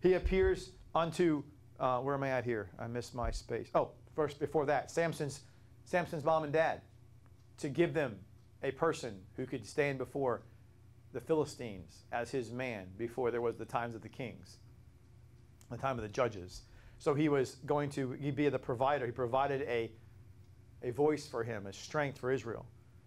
He appears unto, uh, where am I at here? I missed my space. Oh, first before that, Samson's, Samson's mom and dad to give them a person who could stand before the Philistines as his man before there was the times of the kings, the time of the judges. So he was going to he'd be the provider. He provided a, a voice for him, a strength for Israel.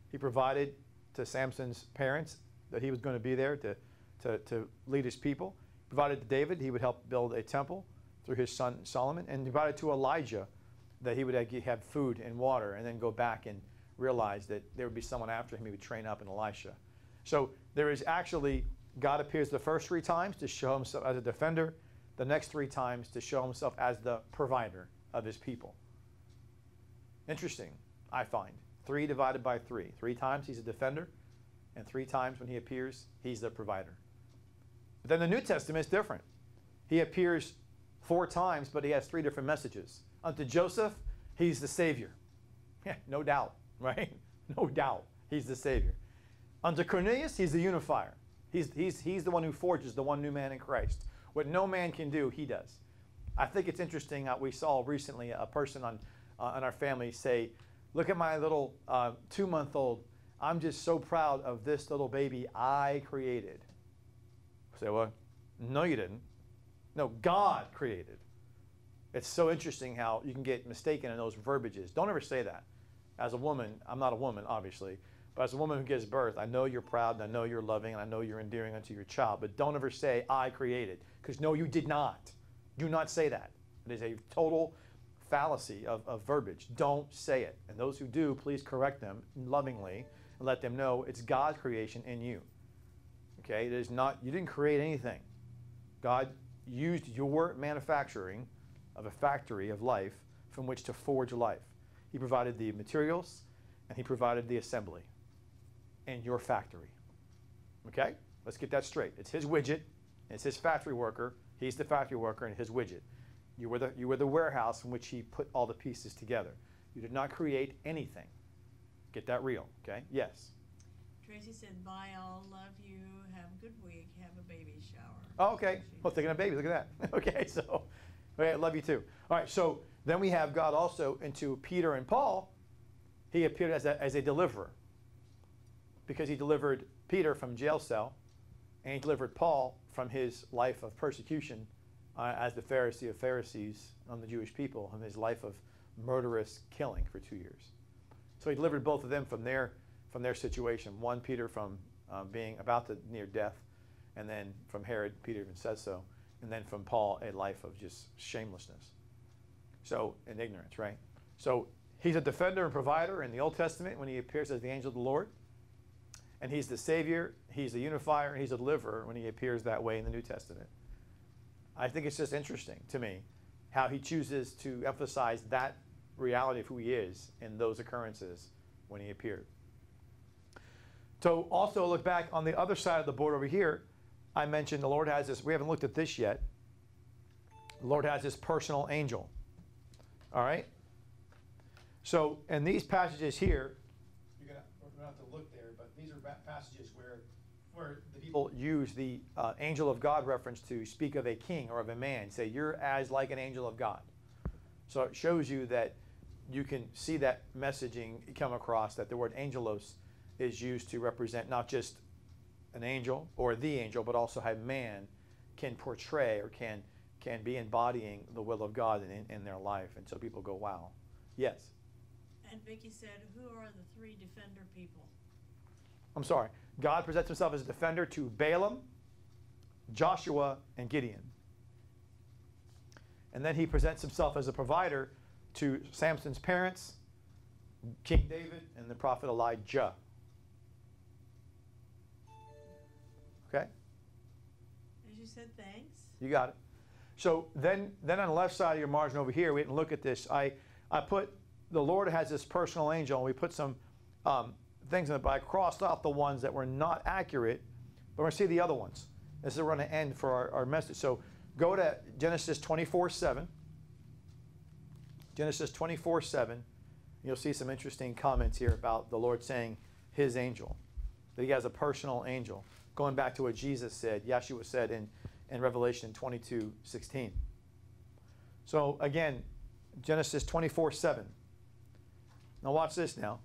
He provided to Samson's parents that he was going to be there to, to, to lead his people. He provided to David he would help build a temple through his son Solomon, and provided to Elijah that he would have food and water, and then go back and realize that there would be someone after him he would train up in Elisha. So there is actually, God appears the first three times to show himself as a defender, the next three times to show himself as the provider of his people. Interesting, I find. Three divided by three. Three times he's a defender, and three times when he appears, he's the provider. But then the New Testament is different. He appears four times, but he has three different messages. Unto Joseph, he's the Savior. Yeah, no doubt, right? No doubt, he's the Savior. Unto Cornelius, he's the unifier. He's, he's, he's the one who forges the one new man in Christ. What no man can do, he does. I think it's interesting. Uh, we saw recently a person on, uh, in our family say, Look at my little uh, two month old. I'm just so proud of this little baby I created. Say, well, no, you didn't. No, God created. It's so interesting how you can get mistaken in those verbiages. Don't ever say that. As a woman, I'm not a woman, obviously, but as a woman who gives birth, I know you're proud and I know you're loving and I know you're endearing unto your child. But don't ever say, I created. Because no, you did not. Do not say that. It is a total fallacy of, of verbiage. Don't say it. And those who do, please correct them lovingly and let them know it's God's creation in you. Okay? It is not, you didn't create anything. God used your manufacturing of a factory of life from which to forge life. He provided the materials and He provided the assembly and your factory. Okay? Let's get that straight. It's His widget, it's His factory worker. He's the factory worker and His widget. You were, the, you were the warehouse in which He put all the pieces together. You did not create anything. Get that real, okay? Yes. Tracy said, bye all, love you, have a good week, have a baby shower. Oh, okay. Well, thinking of baby. Look at that. okay, so, okay, I love you too. All right, so then we have God also into Peter and Paul. He appeared as a, as a deliverer because he delivered Peter from jail cell and he delivered Paul from his life of persecution uh, as the Pharisee of Pharisees on the Jewish people, and his life of murderous killing for two years. So he delivered both of them from their from their situation. One Peter from um, being about to near death, and then from Herod, Peter even says so, and then from Paul a life of just shamelessness. So in ignorance, right? So he's a defender and provider in the Old Testament when he appears as the angel of the Lord. And he's the Savior, he's the unifier, and he's a deliverer when he appears that way in the New Testament. I think it's just interesting to me how he chooses to emphasize that reality of who he is in those occurrences when he appeared. So also look back on the other side of the board over here. I mentioned the Lord has this, we haven't looked at this yet. The Lord has this personal angel. All right? So, in these passages here, you're gonna, have to look there, but these are passages where, where the people use the uh, angel of God reference to speak of a king or of a man. Say, you're as like an angel of God. So it shows you that you can see that messaging come across that the word angelos is used to represent not just an angel or the angel, but also how man can portray or can can be embodying the will of God in, in their life. And so people go, wow. Yes. And Vicky said, who are the three defender people? I'm sorry. God presents himself as a defender to Balaam, Joshua, and Gideon. And then he presents himself as a provider to Samson's parents, King David, and the prophet Elijah. Okay? As you said, thanks. You got it. So then, then on the left side of your margin over here, we didn't look at this. I, I put the Lord has this personal angel, and we put some um, things in it, but I crossed off the ones that were not accurate. But we're going to see the other ones. This is where we're going to end for our, our message. So go to Genesis 24 7. Genesis 24 7. You'll see some interesting comments here about the Lord saying his angel, that he has a personal angel. Going back to what Jesus said, Yeshua said in, in Revelation 22 16. So again, Genesis 24 7. Now watch this now.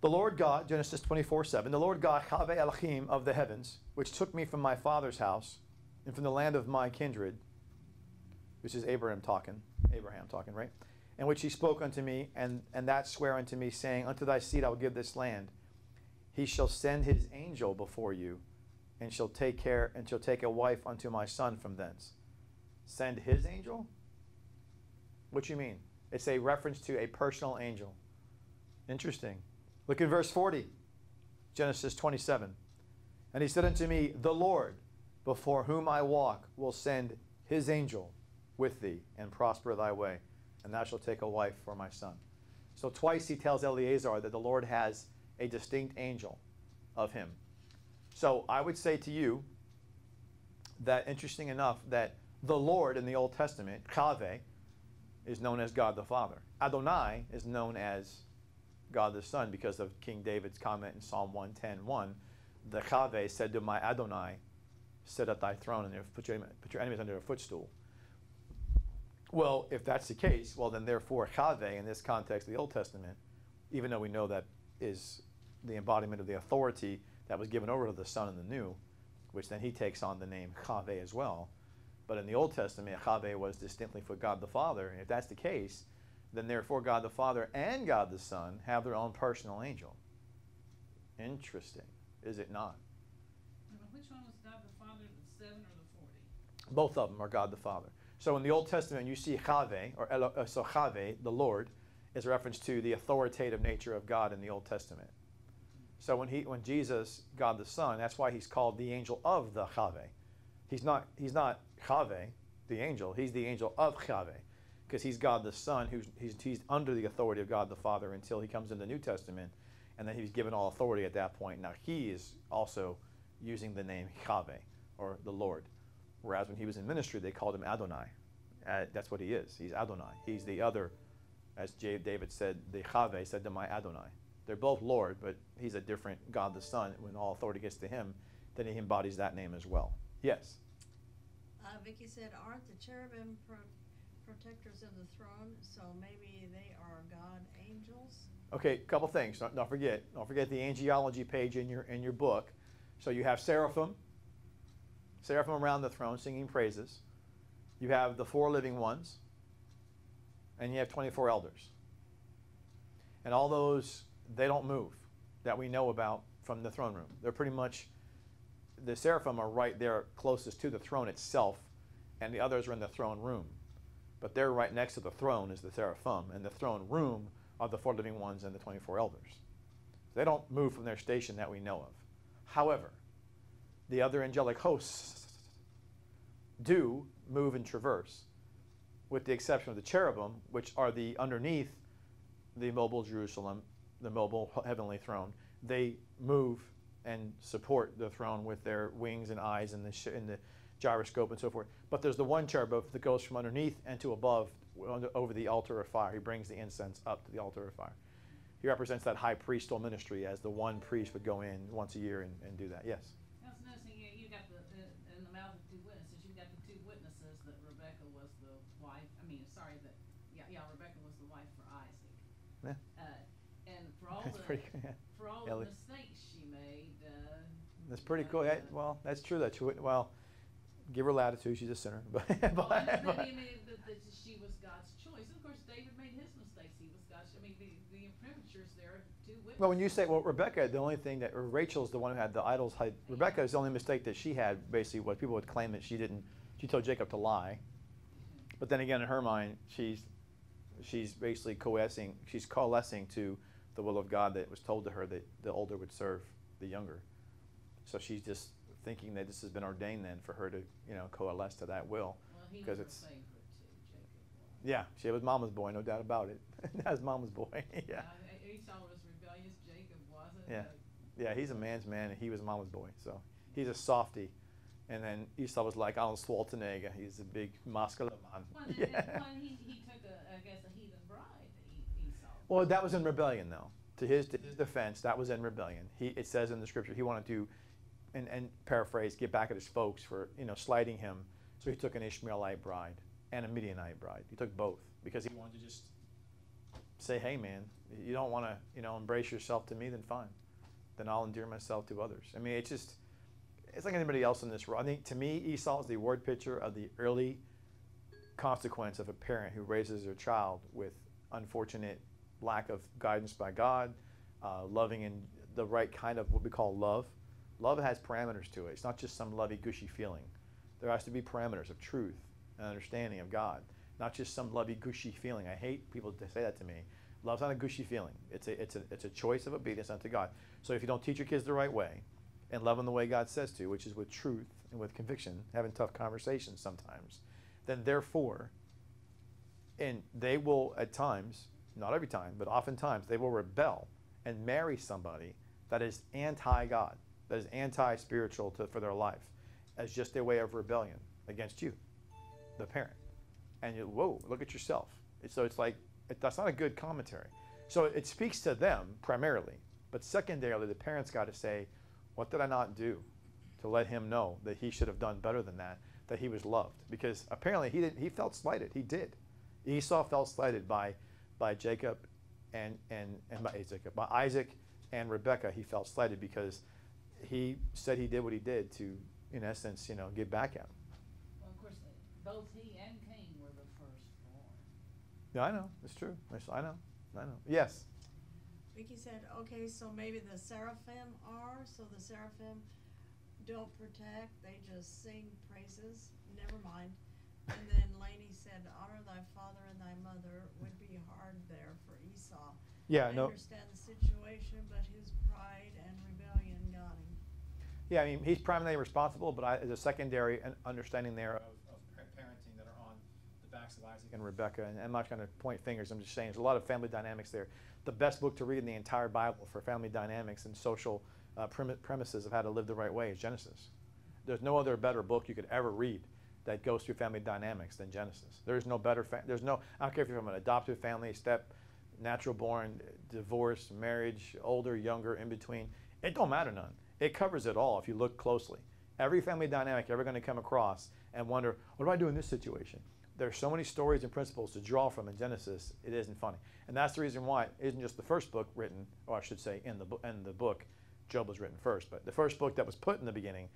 The Lord God, Genesis 24 7, the Lord God, Chave Elohim of the heavens, which took me from my father's house and from the land of my kindred, which is Abraham talking, Abraham talking, right? And which he spoke unto me, and, and that swear unto me, saying, Unto thy seed I will give this land. He shall send his angel before you, and shall take care, and shall take a wife unto my son from thence. Send his angel? What you mean? It's a reference to a personal angel. Interesting. Look at verse 40, Genesis 27. And he said unto me, The Lord, before whom I walk, will send his angel with thee and prosper thy way, and thou shalt take a wife for my son. So twice he tells Eleazar that the Lord has a distinct angel of him. So I would say to you that interesting enough that the Lord in the Old Testament, Chave, is known as God the Father. Adonai is known as God the Son because of King David's comment in Psalm 110.1. The Chave said to my Adonai, sit at thy throne and put your, put your enemies under a footstool. Well, if that's the case, well then therefore Chave in this context of the Old Testament, even though we know that is the embodiment of the authority that was given over to the Son in the New, which then he takes on the name Chave as well. But in the Old Testament, Chave was distinctly for God the Father. And if that's the case, then therefore God the Father and God the Son have their own personal angel. Interesting, is it not? Which one was God the Father, the seven or the forty? Both of them are God the Father. So in the Old Testament, you see Chave, or Elo, uh, so Chave, the Lord, is a reference to the authoritative nature of God in the Old Testament. So when he, when Jesus, God the Son, that's why he's called the angel of the Chave. He's not, he's not Chave, the angel. He's the angel of Chave, because he's God the Son, who's he's, he's under the authority of God the Father until he comes in the New Testament, and then he's given all authority at that point. Now he is also using the name Chave, or the Lord. Whereas when he was in ministry, they called him Adonai. Uh, that's what he is. He's Adonai. He's the other, as J- David said, the Chave said to my Adonai. They're both Lord, but he's a different God the Son. When all authority gets to him, then he embodies that name as well. Yes. Uh, Vicky said, aren't the cherubim pro- protectors of the throne, so maybe they are God angels? Okay, a couple things. Don't, don't forget. Don't forget the angelology page in your in your book. So you have seraphim, seraphim around the throne singing praises. You have the four living ones, and you have 24 elders. And all those, they don't move that we know about from the throne room. They're pretty much, the seraphim are right there closest to the throne itself, and the others are in the throne room. But they're right next to the throne is the seraphim, and the throne room are the four living ones and the 24 elders. They don't move from their station that we know of. However, the other angelic hosts do move and traverse, with the exception of the cherubim, which are the underneath the mobile Jerusalem, the mobile heavenly throne. They move and support the throne with their wings and eyes and the, and the gyroscope and so forth. But there's the one cherub that goes from underneath and to above over the altar of fire. He brings the incense up to the altar of fire. He represents that high priestal ministry as the one priest would go in once a year and, and do that. Yes. I was noticing you, you got the, the, in the mouth of two witnesses, you got the two witnesses that Rebecca was the wife, I mean, sorry, that, yeah, yeah, Rebecca was the wife for Isaac. Yeah. Uh, and for all That's the, pretty good. Yeah. for all Ellie. the mistakes she made, uh. That's pretty uh, cool. Yeah, well, that's true. That's true. Well, give her latitude. She's a sinner. But, Well, but- but I mean, that, that she was God's choice. Of course, David made his mistakes. He was God's, I mean, the, the imprimaturs there, two witnesses. well, when you say, well, Rebecca, the only thing that or Rachel's the one who had the idols. Hide, Rebecca is the only mistake that she had. Basically, what people would claim that she didn't. She told Jacob to lie. But then again, in her mind, she's she's basically coalescing. She's coalescing to the will of God that was told to her that the older would serve the younger. So she's just thinking that this has been ordained then for her to, you know, coalesce to that will. Well, he was because her it's-. Yeah, she was mama's boy, no doubt about it. that was mama's boy. yeah. Uh, Esau was rebellious, Jacob wasn't. Yeah. Yeah, he's a man's man and he was mama's boy. So he's a softy. And then Esau was like Arnold Schwarzenegger. He's a big muscular man. Well, yeah. well, he, he took a, I guess, a E- Esau. Well, that was in rebellion, though. To his, to his defense, that was in rebellion. He, it says in the scripture, he wanted to, and, and paraphrase, get back at his folks for you know slighting him. So he took an Ishmaelite bride and a Midianite bride. He took both because he wanted to just say, "Hey, man, you don't want to you know embrace yourself to me, then fine. Then I'll endear myself to others." I mean, it's just, it's like anybody else in this world. I think to me, Esau is the word picture of the early consequence of a parent who raises their child with unfortunate lack of guidance by God, uh, loving in the right kind of what we call love. Love has parameters to it. It's not just some lovey gushy feeling. There has to be parameters of truth and understanding of God, not just some lovey gushy feeling. I hate people to say that to me. Love's not a gushy feeling. It's a, it's a, it's a choice of obedience unto God. So if you don't teach your kids the right way and love them the way God says to, which is with truth and with conviction, having tough conversations sometimes, then therefore, and they will at times, not every time, but oftentimes, they will rebel and marry somebody that is anti God, that is anti spiritual for their life, as just their way of rebellion against you, the parent. And you, whoa, look at yourself. So it's like, it, that's not a good commentary. So it speaks to them primarily, but secondarily, the parents got to say, what did I not do to let him know that he should have done better than that, that he was loved? Because apparently he didn't, he felt slighted. He did. Esau felt slighted by, by Jacob and, and, and by Jacob, by Isaac and Rebekah. He felt slighted because he said he did what he did to, in essence, you know, get back at him. Well, of course, both he and Cain were the firstborn. Yeah, I know. It's true. I know. I know. Yes. Vicky said, okay, so maybe the seraphim are, so the seraphim don't protect, they just sing praises, never mind. And then Laney said, honor thy father and thy mother would be hard there for Esau. Yeah, I no. understand the situation, but his pride and rebellion got him. Yeah, I mean, he's primarily responsible, but I, as a secondary un- understanding there of, of parenting that are on the backs of Isaac and Rebecca, and I'm not going to point fingers, I'm just saying there's a lot of family dynamics there. The best book to read in the entire Bible for family dynamics and social uh, premises of how to live the right way is Genesis. There's no other better book you could ever read that goes through family dynamics than Genesis. There's no better, fa- there's no, I don't care if you're from an adoptive family, step, natural born, divorce, marriage, older, younger, in between. It don't matter none. It covers it all if you look closely. Every family dynamic you're ever going to come across and wonder, what do I do in this situation? There's so many stories and principles to draw from in Genesis. It isn't funny, and that's the reason why it isn't just the first book written, or I should say, in the in the book, Job was written first, but the first book that was put in the beginning,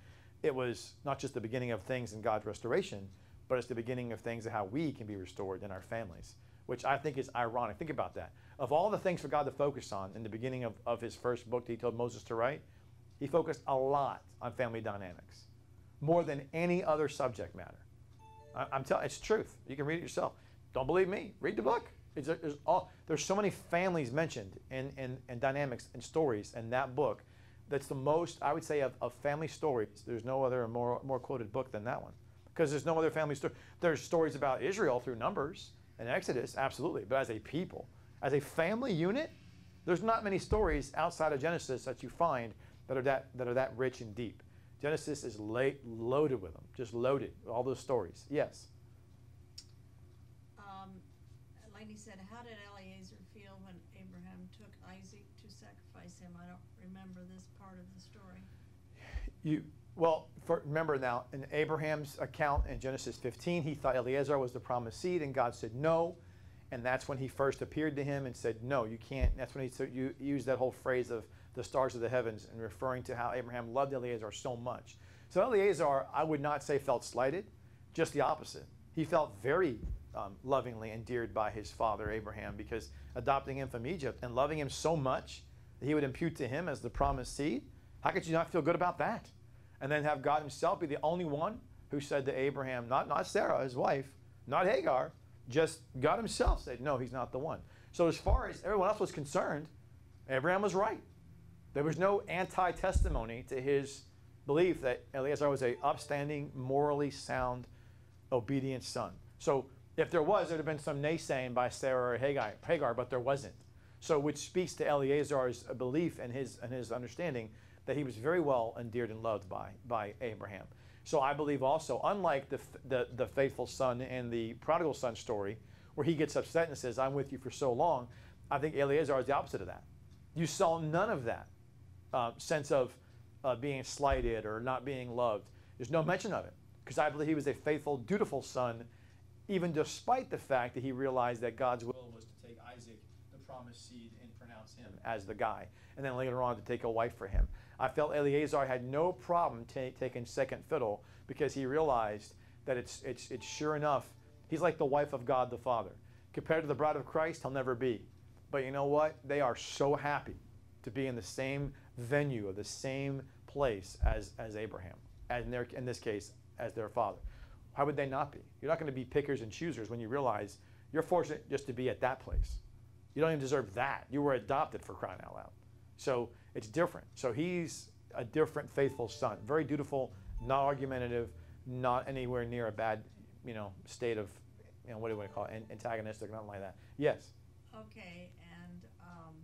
it was not just the beginning of things in God's restoration, but it's the beginning of things of how we can be restored in our families, which I think is ironic. Think about that. Of all the things for God to focus on in the beginning of, of his first book that he told Moses to write, he focused a lot on family dynamics, more than any other subject matter. I, I'm telling it's truth. You can read it yourself. Don't believe me? Read the book. It's, there's, all, there's so many families mentioned and, and, and dynamics and stories in that book. That's the most, I would say, of, of family stories. There's no other more, more quoted book than that one. Because there's no other family story. There's stories about Israel through Numbers and Exodus, absolutely. But as a people, as a family unit, there's not many stories outside of Genesis that you find that are that, that, are that rich and deep. Genesis is late, loaded with them, just loaded, all those stories. Yes. Um, Lainey said, how did Eliezer feel when Abraham took Isaac to sacrifice him? I don't remember this part of the story. You well, for, remember now in Abraham's account in Genesis 15, he thought Eliezer was the promised seed, and God said no, and that's when he first appeared to him and said, "No, you can't." That's when he you used that whole phrase of the stars of the heavens and referring to how Abraham loved Eliezer so much. So Eliezer, I would not say felt slighted, just the opposite. He felt very um, lovingly endeared by his father Abraham because adopting him from Egypt and loving him so much that he would impute to him as the promised seed. How could you not feel good about that? And then have God Himself be the only one who said to Abraham, not not Sarah, his wife, not Hagar, just God Himself said, no, he's not the one. So as far as everyone else was concerned, Abraham was right. There was no anti-testimony to his belief that Eleazar was a upstanding, morally sound, obedient son. So if there was, there'd have been some naysaying by Sarah or Hagar, Hagar but there wasn't. So which speaks to Eleazar's belief and his and his understanding that he was very well endeared and loved by by Abraham. So I believe also, unlike the, the, the faithful son and the prodigal son story, where he gets upset and says, I'm with you for so long, I think Eleazar is the opposite of that. You saw none of that uh, sense of uh, being slighted or not being loved. There's no mention of it because I believe he was a faithful, dutiful son, even despite the fact that he realized that God's will was to take Isaac, the promised seed, and pronounce him as the guy, and then later on to take a wife for him. I felt Eleazar had no problem t- taking second fiddle because he realized that it's, it's, it's sure enough, he's like the wife of God the Father. Compared to the bride of Christ, he'll never be. But you know what? They are so happy to be in the same venue, of the same place as, as Abraham, and their, in this case, as their father. How would they not be? You're not going to be pickers and choosers when you realize you're fortunate just to be at that place. You don't even deserve that. You were adopted for crying out loud. So it's different. So he's a different faithful son, very dutiful, not argumentative, not anywhere near a bad, you know, state of, you know, what do you want to call it, antagonistic, nothing like that. Yes. Okay, and, um,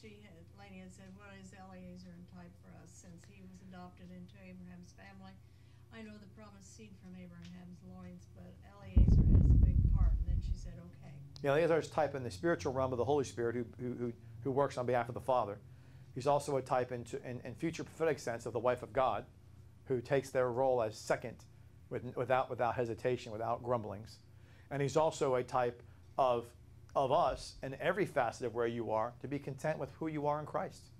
she had, Lainey had said, what is Eliezer in type for us, since he was adopted into Abraham's family? I know the promised seed from Abraham's loins, but Eliezer has a big part, and then she said, okay. Yeah, is type in the spiritual realm of the Holy Spirit who, who, who, who works on behalf of the Father. He's also a type in, in, in future prophetic sense of the wife of God who takes their role as second with, without, without hesitation, without grumblings. And he's also a type of, of us in every facet of where you are to be content with who you are in Christ.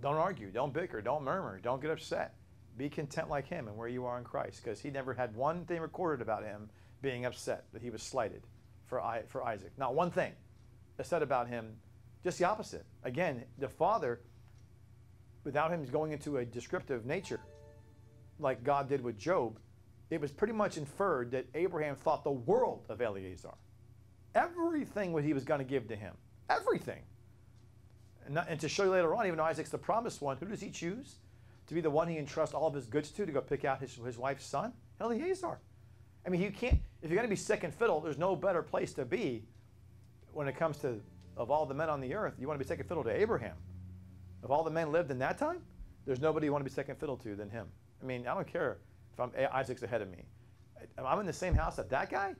Don't argue, don't bicker, don't murmur, don't get upset. Be content like him and where you are in Christ because he never had one thing recorded about him being upset that he was slighted for, I, for Isaac. Not one thing is said about him, just the opposite. Again, the father, without him going into a descriptive nature like God did with Job, it was pretty much inferred that Abraham thought the world of Eleazar. Everything what he was going to give to him. Everything. And, and to show you later on, even though Isaac's the promised one, who does he choose? To be the one he entrusts all of his goods to, to go pick out his, his wife's son? Eleazar. I mean, you can't, if you're going to be second fiddle, there's no better place to be when it comes to, of all the men on the earth, you want to be second fiddle to Abraham. Of all the men lived in that time, there's nobody you want to be second fiddle to than him. I mean, I don't care if I'm, Isaac's ahead of me. If I'm in the same house as that guy,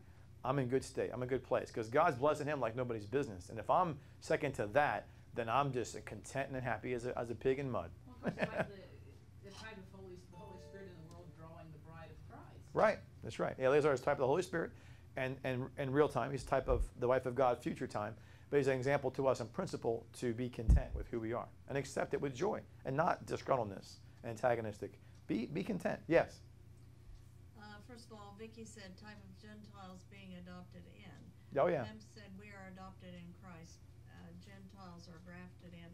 I'm in good state. I'm in a good place because God's blessing him like nobody's business. And if I'm second to that, then I'm just content and happy as a, as a pig in mud. Well, the, the type of Holy, the Holy Spirit in the world drawing the bride of Christ. Right, that's right. Eleazar is type of the Holy Spirit, and, and in real time, he's type of the wife of God, future time. But he's an example to us in principle to be content with who we are and accept it with joy and not disgruntledness and antagonistic. Be, be content. Yes. Uh, first of all, Vicky said type of Gentiles being adopted in. Oh, yeah. Pam said we are adopted in Christ. Uh, Gentiles are grafted in.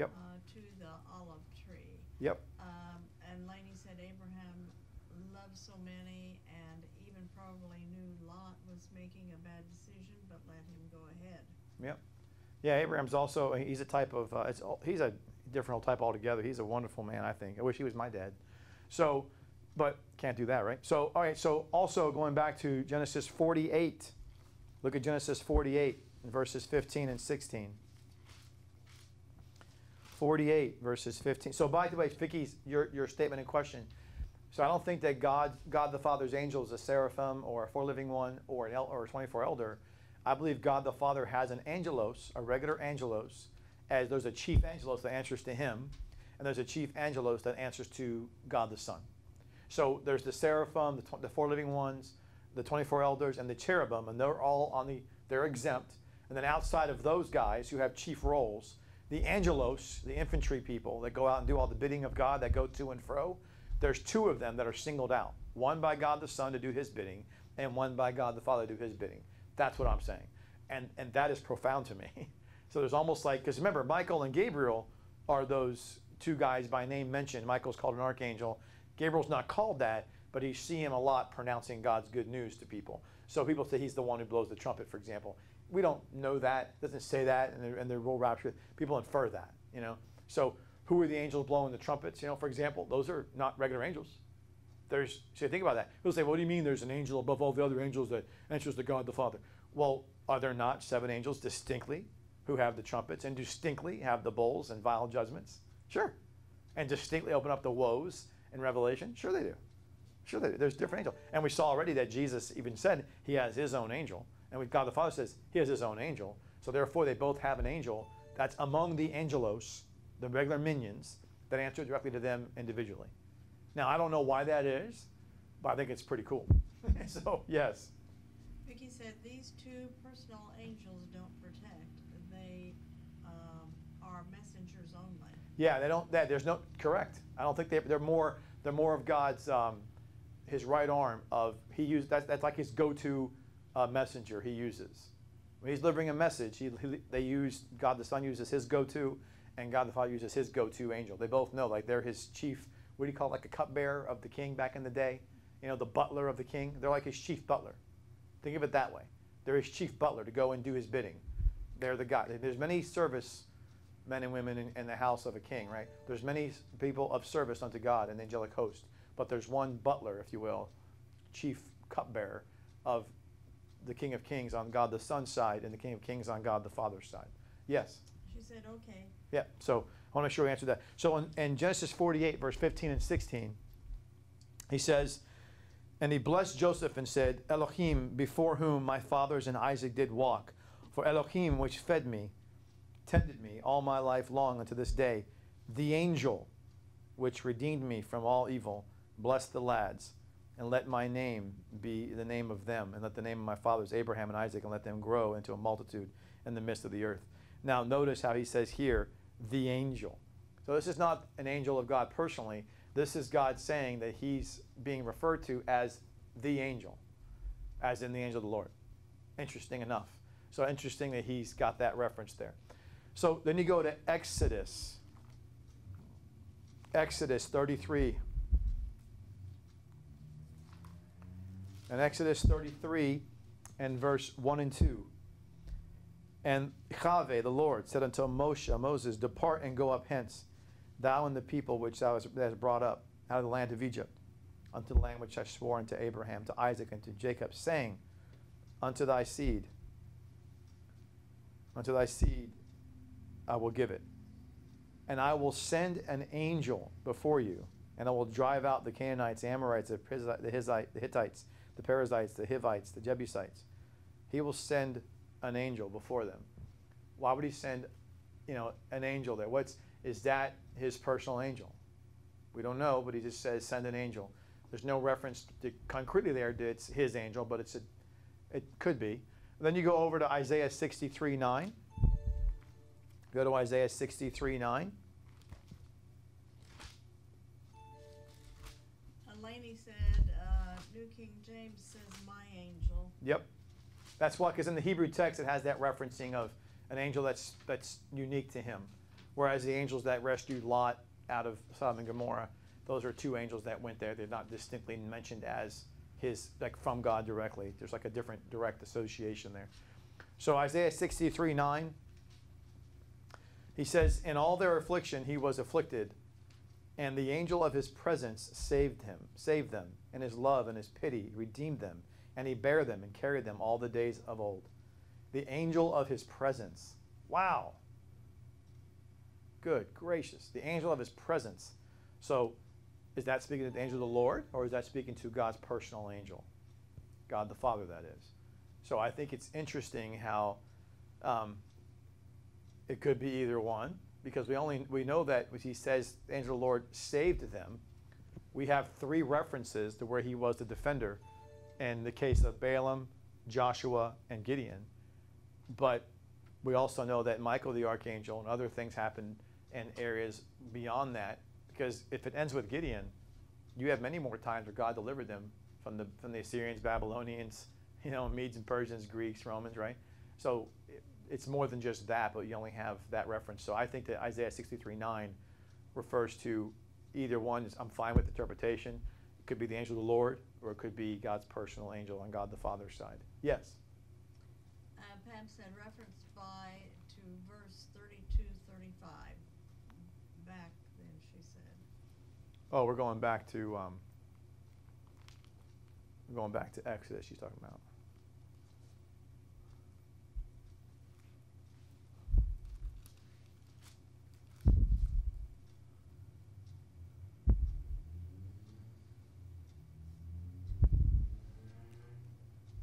Yep. Uh, to the olive tree. Yep. Um, and Laney said Abraham loved so many and even probably knew Lot was making a bad decision, but let him go ahead. Yep. Yeah, Abraham's also, he's a type of uh, he's a different type altogether. He's a wonderful man, I think. I wish he was my dad. So, but can't do that, right? So, all right, so also going back to Genesis 48, look at Genesis 48, verses 15 and 16. 48 verses 15. So by the way, Vicky's your, your statement in question. So I don't think that God God the Father's angel is a seraphim or a four living one or an el, or a 24 elder. I believe God the Father has an angelos, a regular angelos, as there's a chief angelos that answers to him, and there's a chief angelos that answers to God the Son. So there's the seraphim, the, tw- the four living ones, the 24 elders, and the cherubim, and they're all on the, they're exempt. And then outside of those guys who have chief roles, the angelos, the infantry people that go out and do all the bidding of God, that go to and fro, there's two of them that are singled out. One by God the Son to do his bidding, and one by God the Father to do his bidding. That's what I'm saying. And, and that is profound to me. so there's almost like, because remember, Michael and Gabriel are those two guys by name mentioned. Michael's called an archangel. Gabriel's not called that, but you see him a lot pronouncing God's good news to people. So people say he's the one who blows the trumpet, for example. We don't know that. Doesn't say that, and the, and the roll rapture. People infer that, you know. So who are the angels blowing the trumpets? You know, for example, those are not regular angels. There's so think about that. People say, "What do you mean? There's an angel above all the other angels that answers to God the Father?" Well, are there not seven angels distinctly who have the trumpets and distinctly have the bowls and vial judgments? Sure, and distinctly open up the woes in Revelation. Sure, they do. Sure, they do. There's different angels, and we saw already that Jesus even said he has his own angel, and God the Father says he has his own angel. So therefore, they both have an angel that's among the angelos, the regular minions that answer directly to them individually. Now, I don't know why that is, but I think it's pretty cool. so, yes. Vicky said these two personal angels don't protect. They um, are messengers only. Yeah, they don't. That there's no correct. I don't think they, they're more. They're more of God's, um, his right arm of he used. That's that's like his go-to uh, messenger. He uses when he's delivering a message. He, he they use God the Son uses his go-to, and God the Father uses his go-to angel. They both know like they're his chief. What do you call it, like a cupbearer of the king back in the day? You know, the butler of the king. They're like his chief butler. Think of it that way. They're his chief butler to go and do his bidding. They're the guy. There's many service men and women in, in the house of a king, right? There's many people of service unto God and the angelic host, but there's one butler, if you will, chief cupbearer of the King of Kings on God the Son's side and the King of Kings on God the Father's side. Yes. She said, okay. Yeah. So I want to make sure we answer that. So in, in Genesis 48, verse 15 and 16, he says, And he blessed Joseph and said, Elohim, before whom my fathers and Isaac did walk, for Elohim which fed me, tended me all my life long unto this day, the angel which redeemed me from all evil, bless the lads, and let my name be the name of them, and let the name of my fathers Abraham and Isaac, and let them grow into a multitude in the midst of the earth. Now, notice how he says here, the angel. So, this is not an angel of God personally. This is God saying that he's being referred to as the angel, as in the angel of the Lord. Interesting enough. So, interesting that he's got that reference there. So, then you go to Exodus. Exodus 33. And Exodus 33 and verse 1 and 2. And Chave, the Lord, said unto Moshe, Moses, Depart and go up hence, thou and the people which thou hast brought up out of the land of Egypt, unto the land which I swore unto Abraham, to Isaac, and to Jacob, saying, Unto thy seed, unto thy seed I will give it. And I will send an angel before you, and I will drive out the Canaanites, Amorites, the Hittites, the Perizzites, the Hivites, the Jebusites. He will send an angel before them. Why would he send, you know, an angel there? What's is that his personal angel? We don't know, but he just says send an angel. There's no reference to concretely there that it's his angel, but it's a, it could be. then you go over to Isaiah 63 9. Go to Isaiah 63 9. And Laney said, uh, New King James says, my angel. Yep. That's why, because in the Hebrew text it has that referencing of an angel that's that's unique to him. Whereas the angels that rescued Lot out of Sodom and Gomorrah, those are two angels that went there. They're not distinctly mentioned as his like from God directly. There's like a different direct association there. So Isaiah 63 9. He says, In all their affliction he was afflicted, and the angel of his presence saved him, saved them, and his love and his pity redeemed them, and he bare them and carried them all the days of old. The angel of his presence. Wow. Good gracious. The angel of his presence. So is that speaking to the angel of the Lord, or is that speaking to God's personal angel? God the Father, that is. So I think it's interesting how um, it could be either one, because we only we know that when he says the angel of the Lord saved them. We have three references to where he was the defender in the case of Balaam, Joshua, and Gideon. But we also know that Michael the archangel and other things happened in areas beyond that. Because if it ends with Gideon, you have many more times where God delivered them from the from the Assyrians, Babylonians, you know, Medes and Persians, Greeks, Romans, right? So it, it's more than just that, but you only have that reference. So I think that Isaiah 63 9 refers to either one. I'm fine with interpretation. It could be the angel of the Lord, or it could be God's personal angel on God the Father's side. Yes. Uh, Pam said reference by to verse 32, 35. Back then, she said. Oh, we're going back to um, we're going back to Exodus. She's talking about.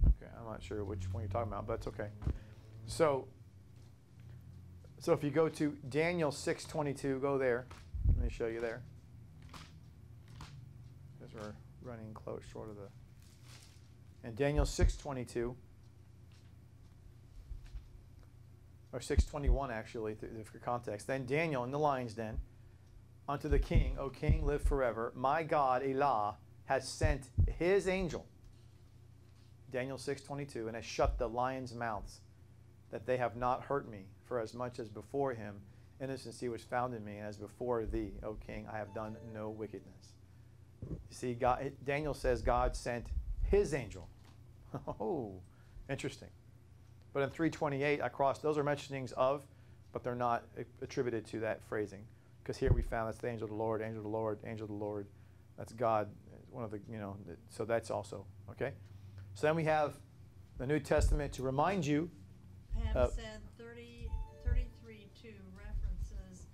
Okay, I'm not sure which one you're talking about, but it's okay. So, so if you go to Daniel 6:22, go there. Let me show you there because we're running close short of the. And Daniel 6:22 or 6:21 actually for context. Then Daniel in the lion's den unto the king, O king, live forever. My God Elah has sent his angel. Daniel 6:22 and has shut the lions' mouths that they have not hurt me for as much as before him innocency was found in me and as before thee, O king, I have done no wickedness. You see, God, Daniel says God sent his angel. Oh, interesting. But in 328, I across, those are mentionings of, but they're not attributed to that phrasing. Because here we found that's the angel of the Lord, angel of the Lord, angel of the Lord. That's God, one of the, you know, so that's also, okay? So then we have the New Testament to remind you. Pam Uh, said 30, 33, 2 references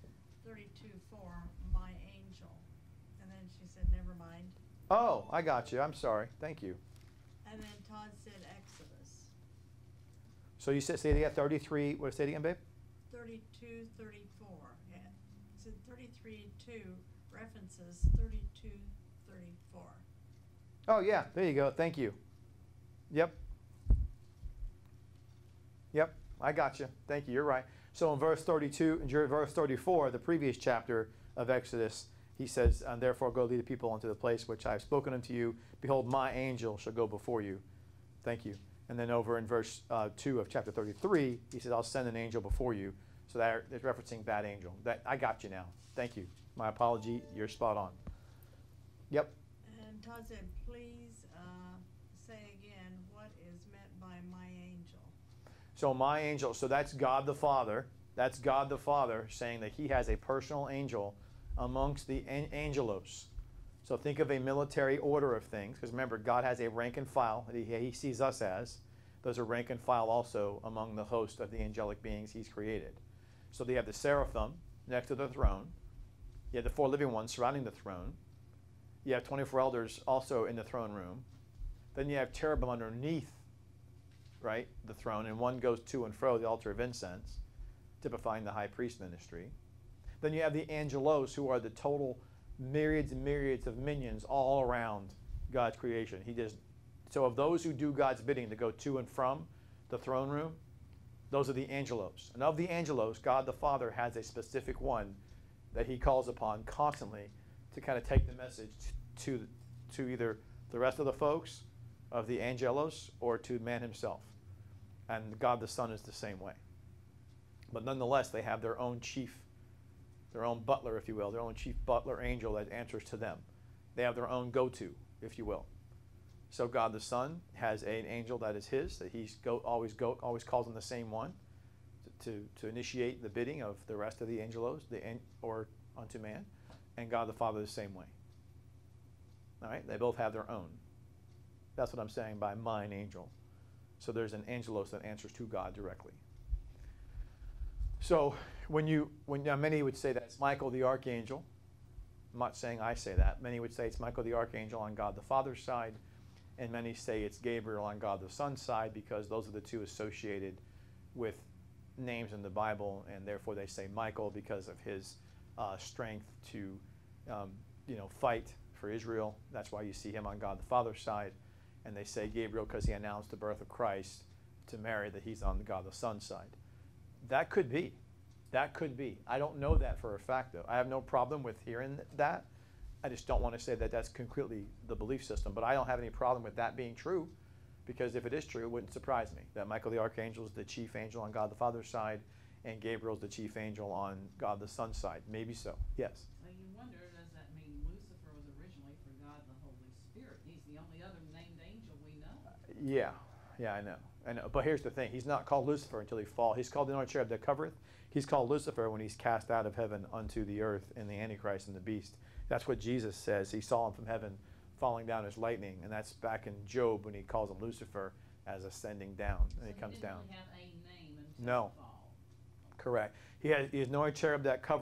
32, 4, my angel. And then she said, never mind. Oh, I got you. I'm sorry. Thank you. And then Todd said Exodus. So you said, say it again, 33, what, say it again, babe? 32, 34. Yeah. It said 33, 2 references 32, 34. Oh, yeah, there you go. Thank you. Yep. Yep, I got you. Thank you. You're right. So in verse 32, in verse 34, the previous chapter of Exodus, he says, And therefore go lead the people unto the place which I have spoken unto you. Behold, my angel shall go before you. Thank you. And then over in verse uh, 2 of chapter 33, he says, I'll send an angel before you. So that is referencing that angel. That I got you now. Thank you. My apology. You're spot on. Yep. And said, please uh, say again what is meant by my angel. So my angel, so that's God the Father. That's God the Father saying that he has a personal angel amongst the an- angelos. So think of a military order of things, because remember, God has a rank and file that he, he sees us as. There's a rank and file also among the host of the angelic beings he's created. So they have the seraphim next to the throne. You have the four living ones surrounding the throne. You have 24 elders also in the throne room. Then you have cherubim underneath right, the throne, and one goes to and fro the altar of incense, typifying the high priest ministry. Then you have the angelos, who are the total myriads and myriads of minions all around God's creation. He just so of those who do God's bidding to go to and from the throne room, Those are the angelos. And of the angelos, God the Father has a specific one that he calls upon constantly to kind of take the message to, to either the rest of the folks of the angelos or to man himself. And God the Son is the same way. But nonetheless, they have their own chief, their own butler, if you will, their own chief butler angel that answers to them. They have their own go to, if you will. So God the Son has an angel that is his, that he's go, always go, always calls on the same one to, to, to initiate the bidding of the rest of the angelos, the or unto man, and God the Father the same way. All right, they both have their own. That's what I'm saying by mine angel. So there's an angelos that answers to God directly. So when you, when now many would say that it's Michael the archangel. I'm not saying I say that. Many would say it's Michael the archangel on God the Father's side, and many say it's Gabriel on God the Son's side because those are the two associated with names in the Bible, and therefore they say Michael because of his uh, strength to, um, you know, fight for Israel. That's why you see him on God the Father's side, and they say Gabriel because he announced the birth of Christ to Mary that he's on the God the Son's side. That could be. That could be. I don't know that for a fact, though. I have no problem with hearing that. I just don't want to say that that's completely the belief system. But I don't have any problem with that being true, because if it is true, it wouldn't surprise me that Michael the Archangel is the chief angel on God the Father's side, and Gabriel's the chief angel on God the Son's side. Maybe so. Yes. So you wonder, does that mean Lucifer was originally for God the Holy Spirit? He's the only other named angel we know. Yeah, yeah, I know. I know. But here's the thing: He's not called Lucifer until he fall. He's called the anointed cherub that covereth. He's called Lucifer when he's cast out of heaven unto the earth in the Antichrist and the beast. That's what Jesus says. He saw him from heaven falling down as lightning, and that's back in Job when he calls him Lucifer as ascending down, and he So comes didn't down. really have a name until No. Correct. He has he has anointed cherub that cover.